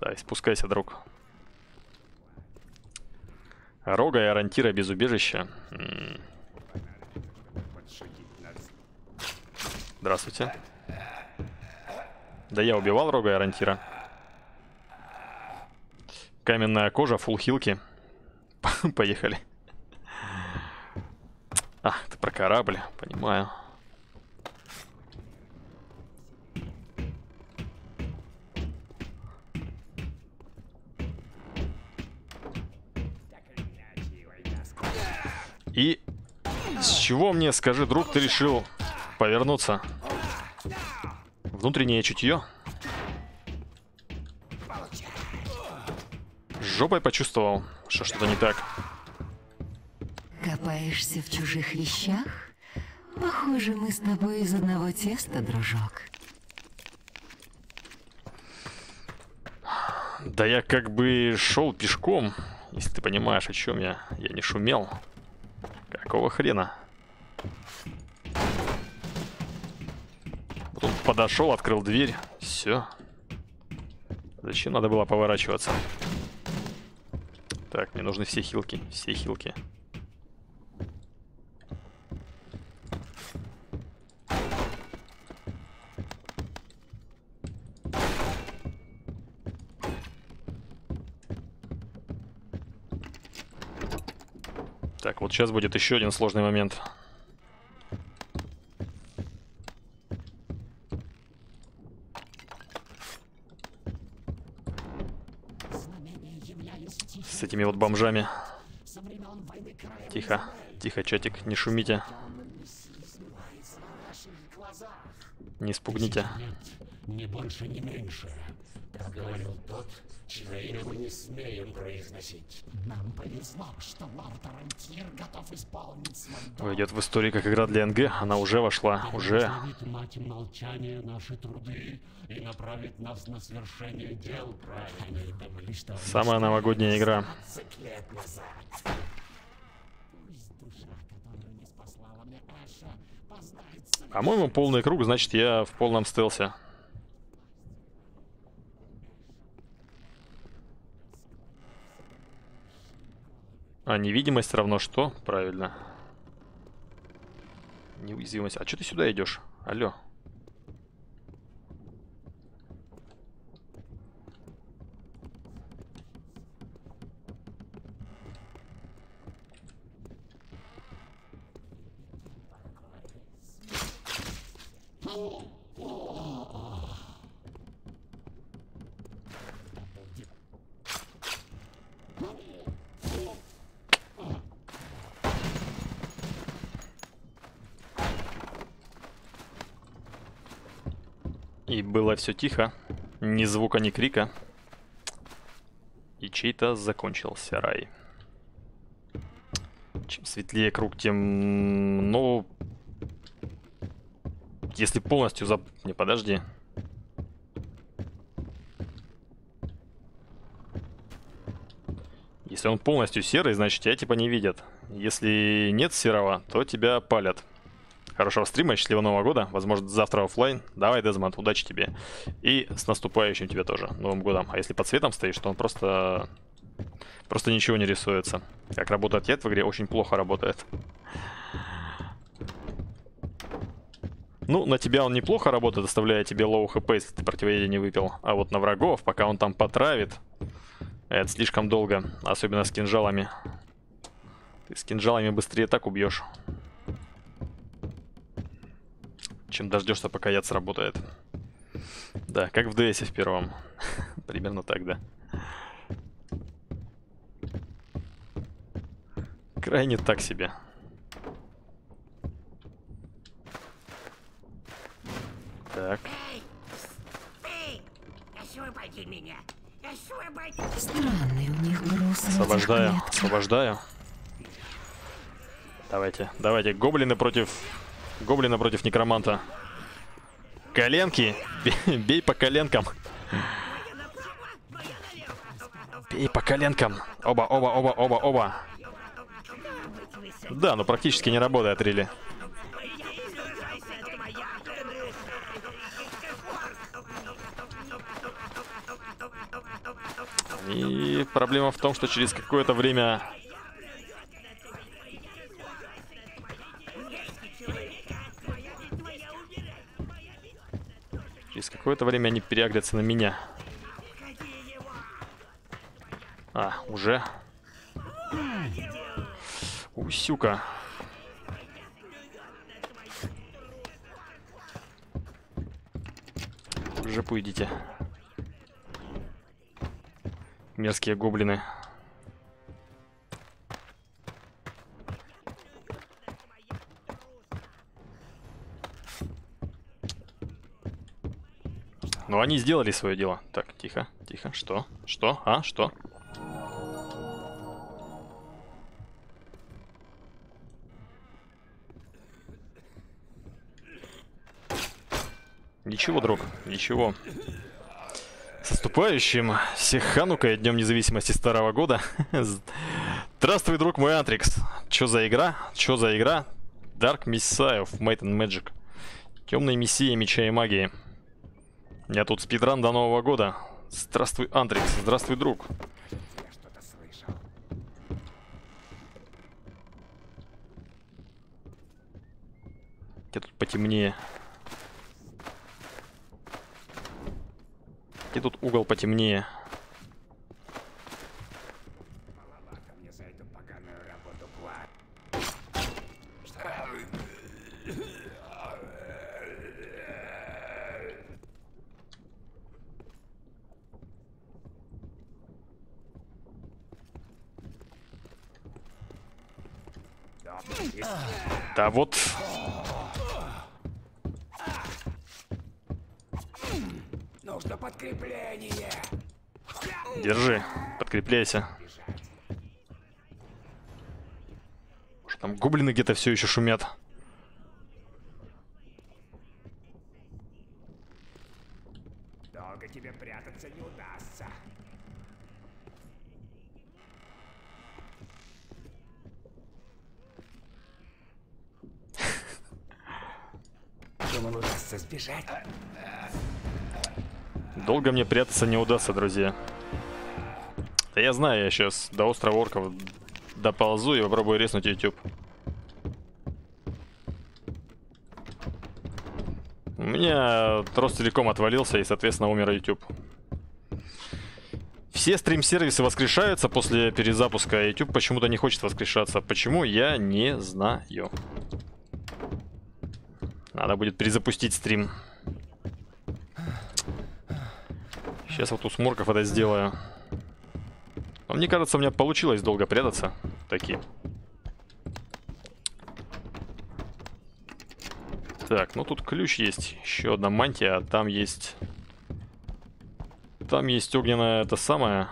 Да, спускайся, друг. Рога и Арантира без убежища. Здравствуйте. Да я убивал Рога и Арантира. Каменная кожа, фулл хилки. Поехали. А, ты про корабль, понимаю. И с чего мне, скажи, друг, ты решил повернуться? Внутреннее чутье? Жопой почувствовал, что что-то не так. Копаешься в чужих вещах? Похоже, мы с тобой из одного теста, дружок. Да я как бы шел пешком, если ты понимаешь, о чем я. Я не шумел. Какого хрена? Вот подошел, открыл дверь. Все. Зачем надо было поворачиваться? Так, мне нужны все хилки. Все хилки. Сейчас будет еще один сложный момент. С этими вот бомжами. Тихо, тихо, чатик, не шумите. Не спугните. Ни больше, ни меньше. Говорил тот, чье имя мы не смеем произносить. Нам повезло, что лорд Арантир готов исполнить свой долг. Войдет в историю как игра для НГ. Она уже вошла, уже. Благословит мать молчания наши труды и направит нас на свершение дел. Думали, что Самая новогодняя игра. 20 лет назад. Пусть душа, которую не спаслала мне Эша, познает По-моему, полный круг, значит, я в полном стелсе. А, невидимость равно что? Правильно. Неуязвимость. А что ты сюда идешь? Алло. И было все тихо. Ни звука, ни крика. И чей-то закончился рай. Чем светлее круг, тем... Ну... Если полностью зап... Не, подожди. Если он полностью серый, значит тебя типа не видят. Если нет серого, то тебя палят. Хорошего стрима, счастливого Нового года. Возможно, завтра оффлайн. Давай, Дезмонд, удачи тебе. И с наступающим тебе тоже, Новым годом. А если под светом стоишь, то он просто... Просто ничего не рисуется. Как работает яд в игре, очень плохо работает. Ну, на тебя он неплохо работает, оставляя тебе low HP, если ты противоядие не выпил. А вот на врагов, пока он там потравит, это слишком долго. Особенно с кинжалами. Ты с кинжалами быстрее так убьешь. Чем дождешься, пока яд сработает. Да, как в ДСе в первом. Примерно так, да. Крайне так себе. Так. Странный у них груз. Освобождаю, освобождаю. Давайте, давайте, гоблины против... Гоблина против некроманта. Коленки! Бей, по коленкам. Бей по коленкам. Оба, оба, оба, оба, оба. Да, но практически не работает, Рили. И проблема в том, что через какое-то время Через какое-то время они переагрятся на меня. А, уже? Усюка. Жопу идите. Мерзкие гоблины. Но они сделали свое дело. Так, тихо, тихо. Что? Что? А, что? Ничего, друг, ничего. С наступающим всех Ханука и Днем Независимости Старого Года. Здравствуй, друг мой Антрикс. Чё за игра? Чё за игра? Dark Messiah of Might and Magic. Темная мессия меча и магии. Меня тут спидран до Нового года. Здравствуй, Антрикс. Здравствуй, друг. Где тут потемнее? Где тут угол потемнее? Да вот. Нужно подкрепление. Держи, подкрепляйся. Там гоблины где-то все еще шумят. Долго тебе прятаться не удастся. Думал, удастся сбежать. Долго мне прятаться не удастся, друзья. Да я знаю, я сейчас до острова орков доползу и попробую резнуть YouTube. У меня трос целиком отвалился и, соответственно, умер YouTube. Все стрим-сервисы воскрешаются после перезапуска, а YouTube почему-то не хочет воскрешаться. Почему, я не знаю. Надо будет перезапустить стрим. Сейчас вот у сморков это сделаю. Но мне кажется, у меня получилось долго прятаться. Такие. Так, ну тут ключ есть. Еще одна мантия, там есть... Там есть огненное это самое.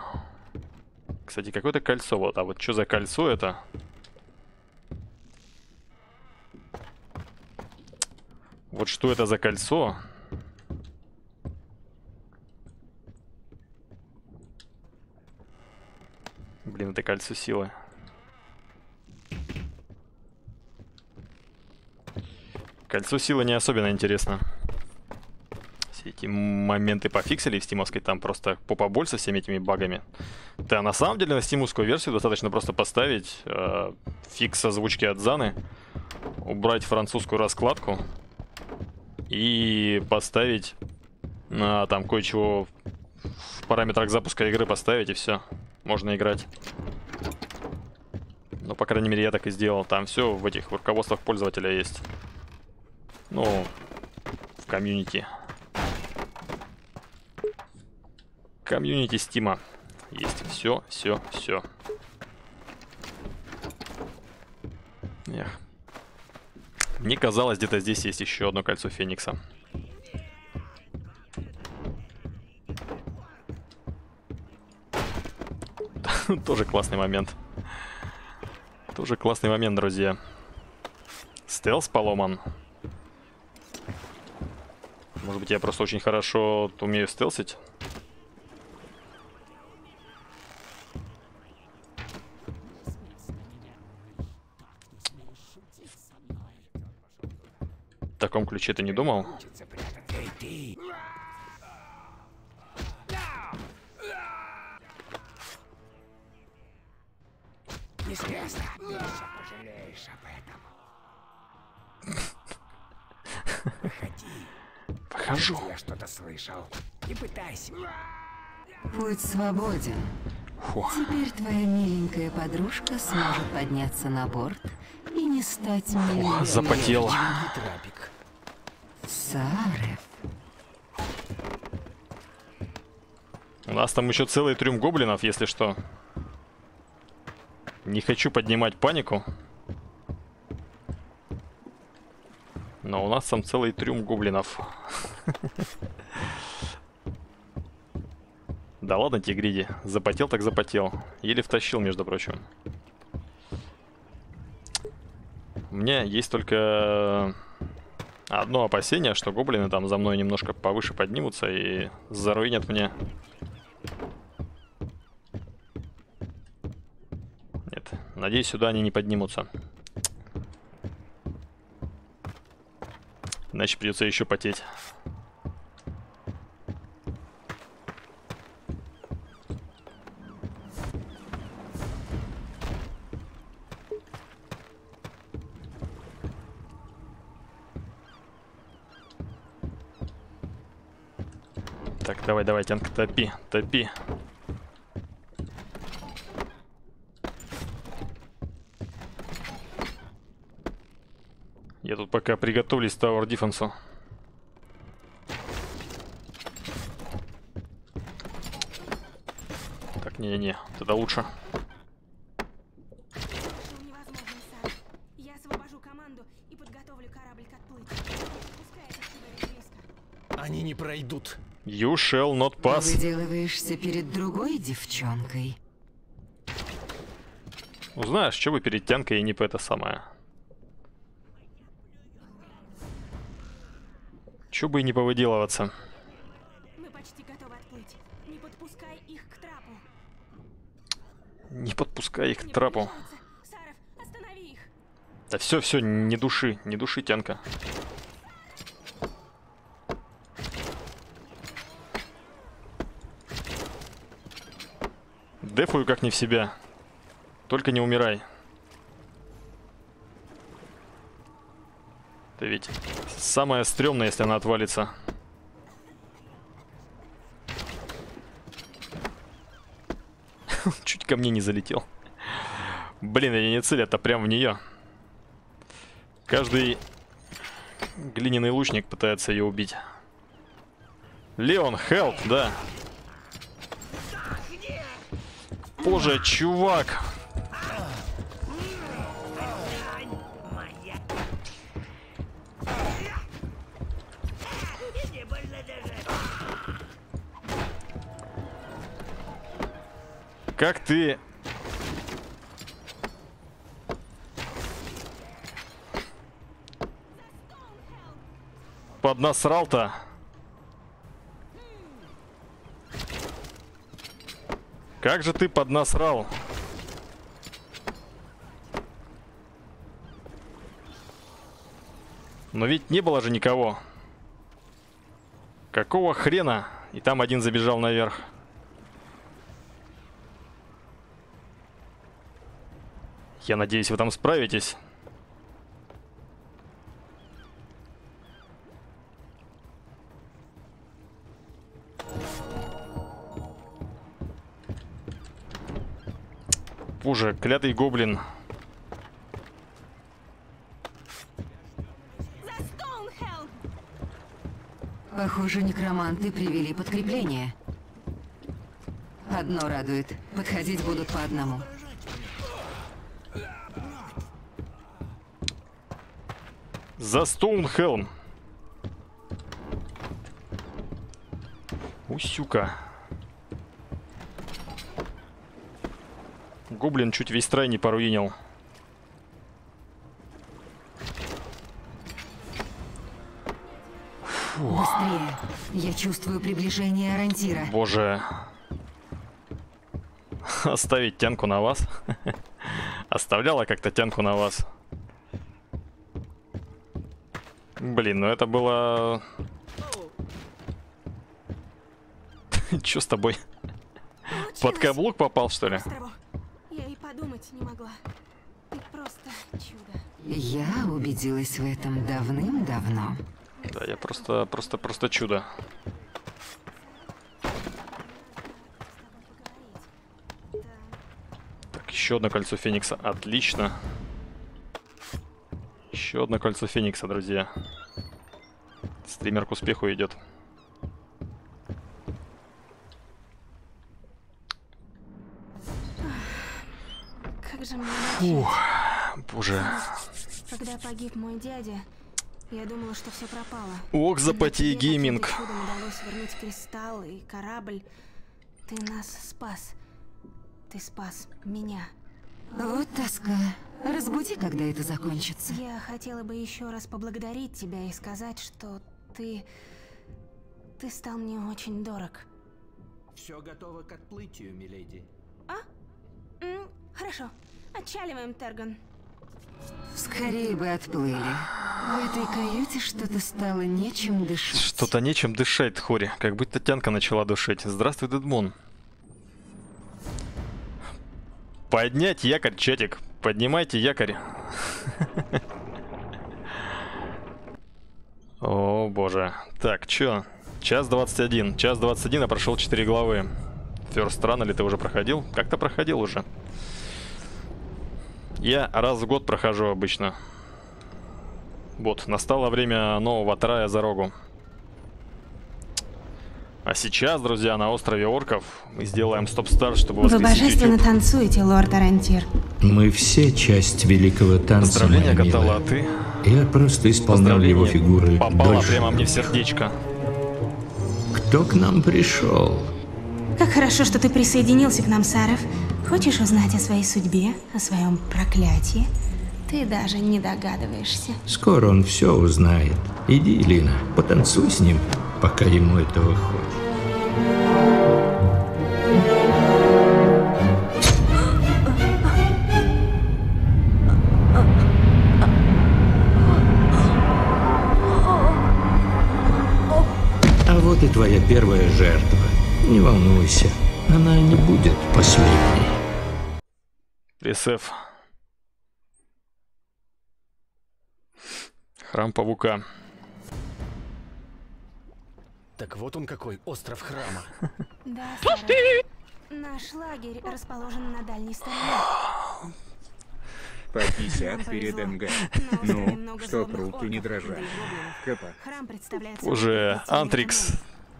Кстати, какое-то кольцо. Вот, а вот что за кольцо это? Вот что это за кольцо? Блин, это кольцо силы. Кольцо силы не особенно интересно. Все эти моменты пофиксили в стимовской, там просто попа со всеми этими багами. Да, на самом деле на стимовскую версию достаточно просто поставить э, fix озвучки от Заны, убрать французскую раскладку и поставить на там кое-чего в параметрах запуска игры поставить и все. Можно играть. Ну, по крайней мере, я так и сделал. Там все в этих руководствах пользователя есть. Ну, в комьюнити. Комьюнити Стима. Есть все, все, все. Эх. Мне казалось, где-то здесь есть еще одно кольцо Феникса. Тоже классный момент. Тоже классный момент, друзья. Стелс поломан. Может быть, я просто очень хорошо умею стелсить? В таком ключе ты не думал? Неизвестно. Ты еще пожалеешь об этом. Выходи. Выхожу. Я что-то слышал. Не пытайся. Путь свободен. Теперь твоя миленькая подружка сможет подняться на борт и не стать миллионером. запотел. Трапик. Сарев. У нас там еще целый трюм гоблинов, если что. Не хочу поднимать панику. Но у нас там целый трюм гоблинов. Да ладно, Тигриди. Запотел так запотел. Еле втащил, между прочим. У меня есть только одно опасение, что гоблины там за мной немножко повыше поднимутся и заруинят мне. Нет, надеюсь, сюда они не поднимутся. Иначе придется еще потеть. Так, давай, давай, Тянка, топи, топи. Я тут пока приготовлюсь Tower Defense. Так, не-не-не, тогда лучше. Невозможно, Саров. Я освобожу команду и подготовлю корабль к отплытию. Пускай это чудо близко. Они не пройдут. You shall not pass. Выделываешься перед другой девчонкой. Ну, знаешь, что бы перед тянкой и не по это самое. Че бы и не повыделываться. Мы почти готовы отплыть. Не подпускай их к трапу. Не подпускай их к трапу. Саров, останови их. Да все, все, не души, не души, тянка. Дефую как не в себя. Только не умирай. Ты ведь самое стрёмное, если она отвалится. Чуть ко мне не залетел. Блин, я не цель, это прям в нее. Каждый глиняный лучник пытается ее убить. Леон, хелп, да. Боже, чувак. Как ты... Поднасрал-то. Как же ты поднасрал? Но ведь не было же никого. Какого хрена? И там один забежал наверх. Я надеюсь, вы там справитесь. Боже, клятый гоблин. Похоже, некроманты привели подкрепление. Одно радует. Подходить будут по одному. За Стоунхелм. Усюка. Гоблин чуть весь трай не поруинил. Быстрее. Я чувствую приближение Арантира. Боже. Оставить тянку на вас? Оставляла как-то тянку на вас. Блин, ну это было... Чё с тобой? Под каблук попал, что ли? Острову. Я убедилась в этом давным-давно. Да, я просто, просто, просто чудо. Так, еще одно кольцо Феникса. Отлично. Еще одно кольцо Феникса, друзья. Стример к успеху идет. Как же мне Ух, начать? боже. Погиб мой дядя, я думала, что все пропало. Ох, тебе гейминг. чудом удалось вернуть кристалл и корабль, ты нас спас. Ты спас меня. Вот тоска. Разбуди, когда это закончится. Я хотела бы еще раз поблагодарить тебя и сказать, что ты... Ты стал мне очень дорог. Все готово к отплытию, миледи. М, хорошо. Отчаливаем, Терган. Скорее бы отплыли. В этой каюте что-то стало нечем дышать. Что-то нечем дышать, Хори. Как будто Тянка начала душить. Здравствуй, Дедмон. Поднять якорь, чатик. Поднимайте якорь. О, боже. Так, чё? Час 21. Час 21, а прошел 4 главы. Ферст, рано ли ты уже проходил? Как-то проходил уже. Я раз в год прохожу обычно. Вот, настало время нового трая за рогу. А сейчас, друзья, на острове Орков мы сделаем стоп-старт, чтобы Вы божественно YouTube. танцуете, лорд Арантир. Мы все часть великого танца, Поздравления, моя Катала, милая. а ты? Я просто исполнял его фигуры Попала дольше. прямо мне в сердечко. Кто к нам пришел? Как хорошо, что ты присоединился к нам, Саров. Хочешь узнать о своей судьбе, о своем проклятии? Ты даже не догадываешься. Скоро он все узнает. Иди, Лина, потанцуй с ним, пока ему этого хочет. А вот и твоя первая жертва. Не волнуйся, она не будет последней. Пресс-Ф. Храм паука. Так вот он какой, остров храма. Да. Наш лагерь расположен на дальней стороне. По 50 Нам перед. МГ. Ну, что руки не дрожат. представляет Боже, Антрикс.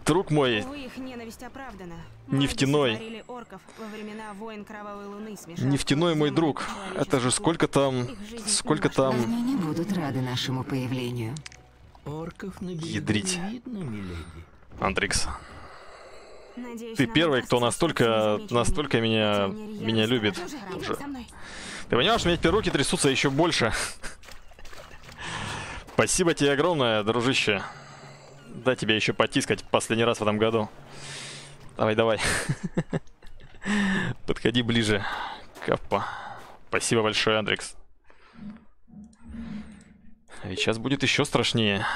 Друг мой. Увы, их ненависть оправдана. Нефтяной. Маги сотворили орков во времена войн Кровавой Луны, смешав Нефтяной мой друг. Это же сколько там... Сколько там... Они не будут рады нашему появлению. Орков на Ядрить. Антрикс. Надеюсь, Ты первый, кто настолько, настолько меня, меня любит. уже. Ты понимаешь, у меня теперь руки трясутся еще больше. Спасибо тебе огромное, дружище. Да, тебя еще потискать последний раз в этом году. Давай, давай. Подходи ближе. Капа. Спасибо большое, Андрекс. Ведь сейчас будет еще страшнее.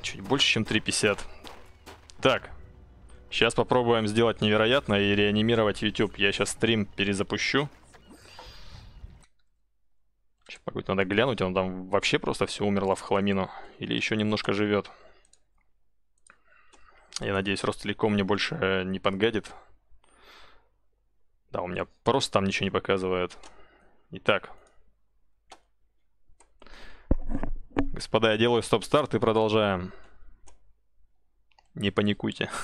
Чуть больше, чем 3.50. Так. Сейчас попробуем сделать невероятно и реанимировать YouTube. Я сейчас стрим перезапущу. Сейчас надо глянуть, он там вообще просто все умерло в хламину. Или еще немножко живет. Я надеюсь, Ростелеком мне больше э, не подгадит. Да, у меня просто там ничего не показывает. Итак. Господа, я делаю стоп-старт и продолжаем. Не паникуйте.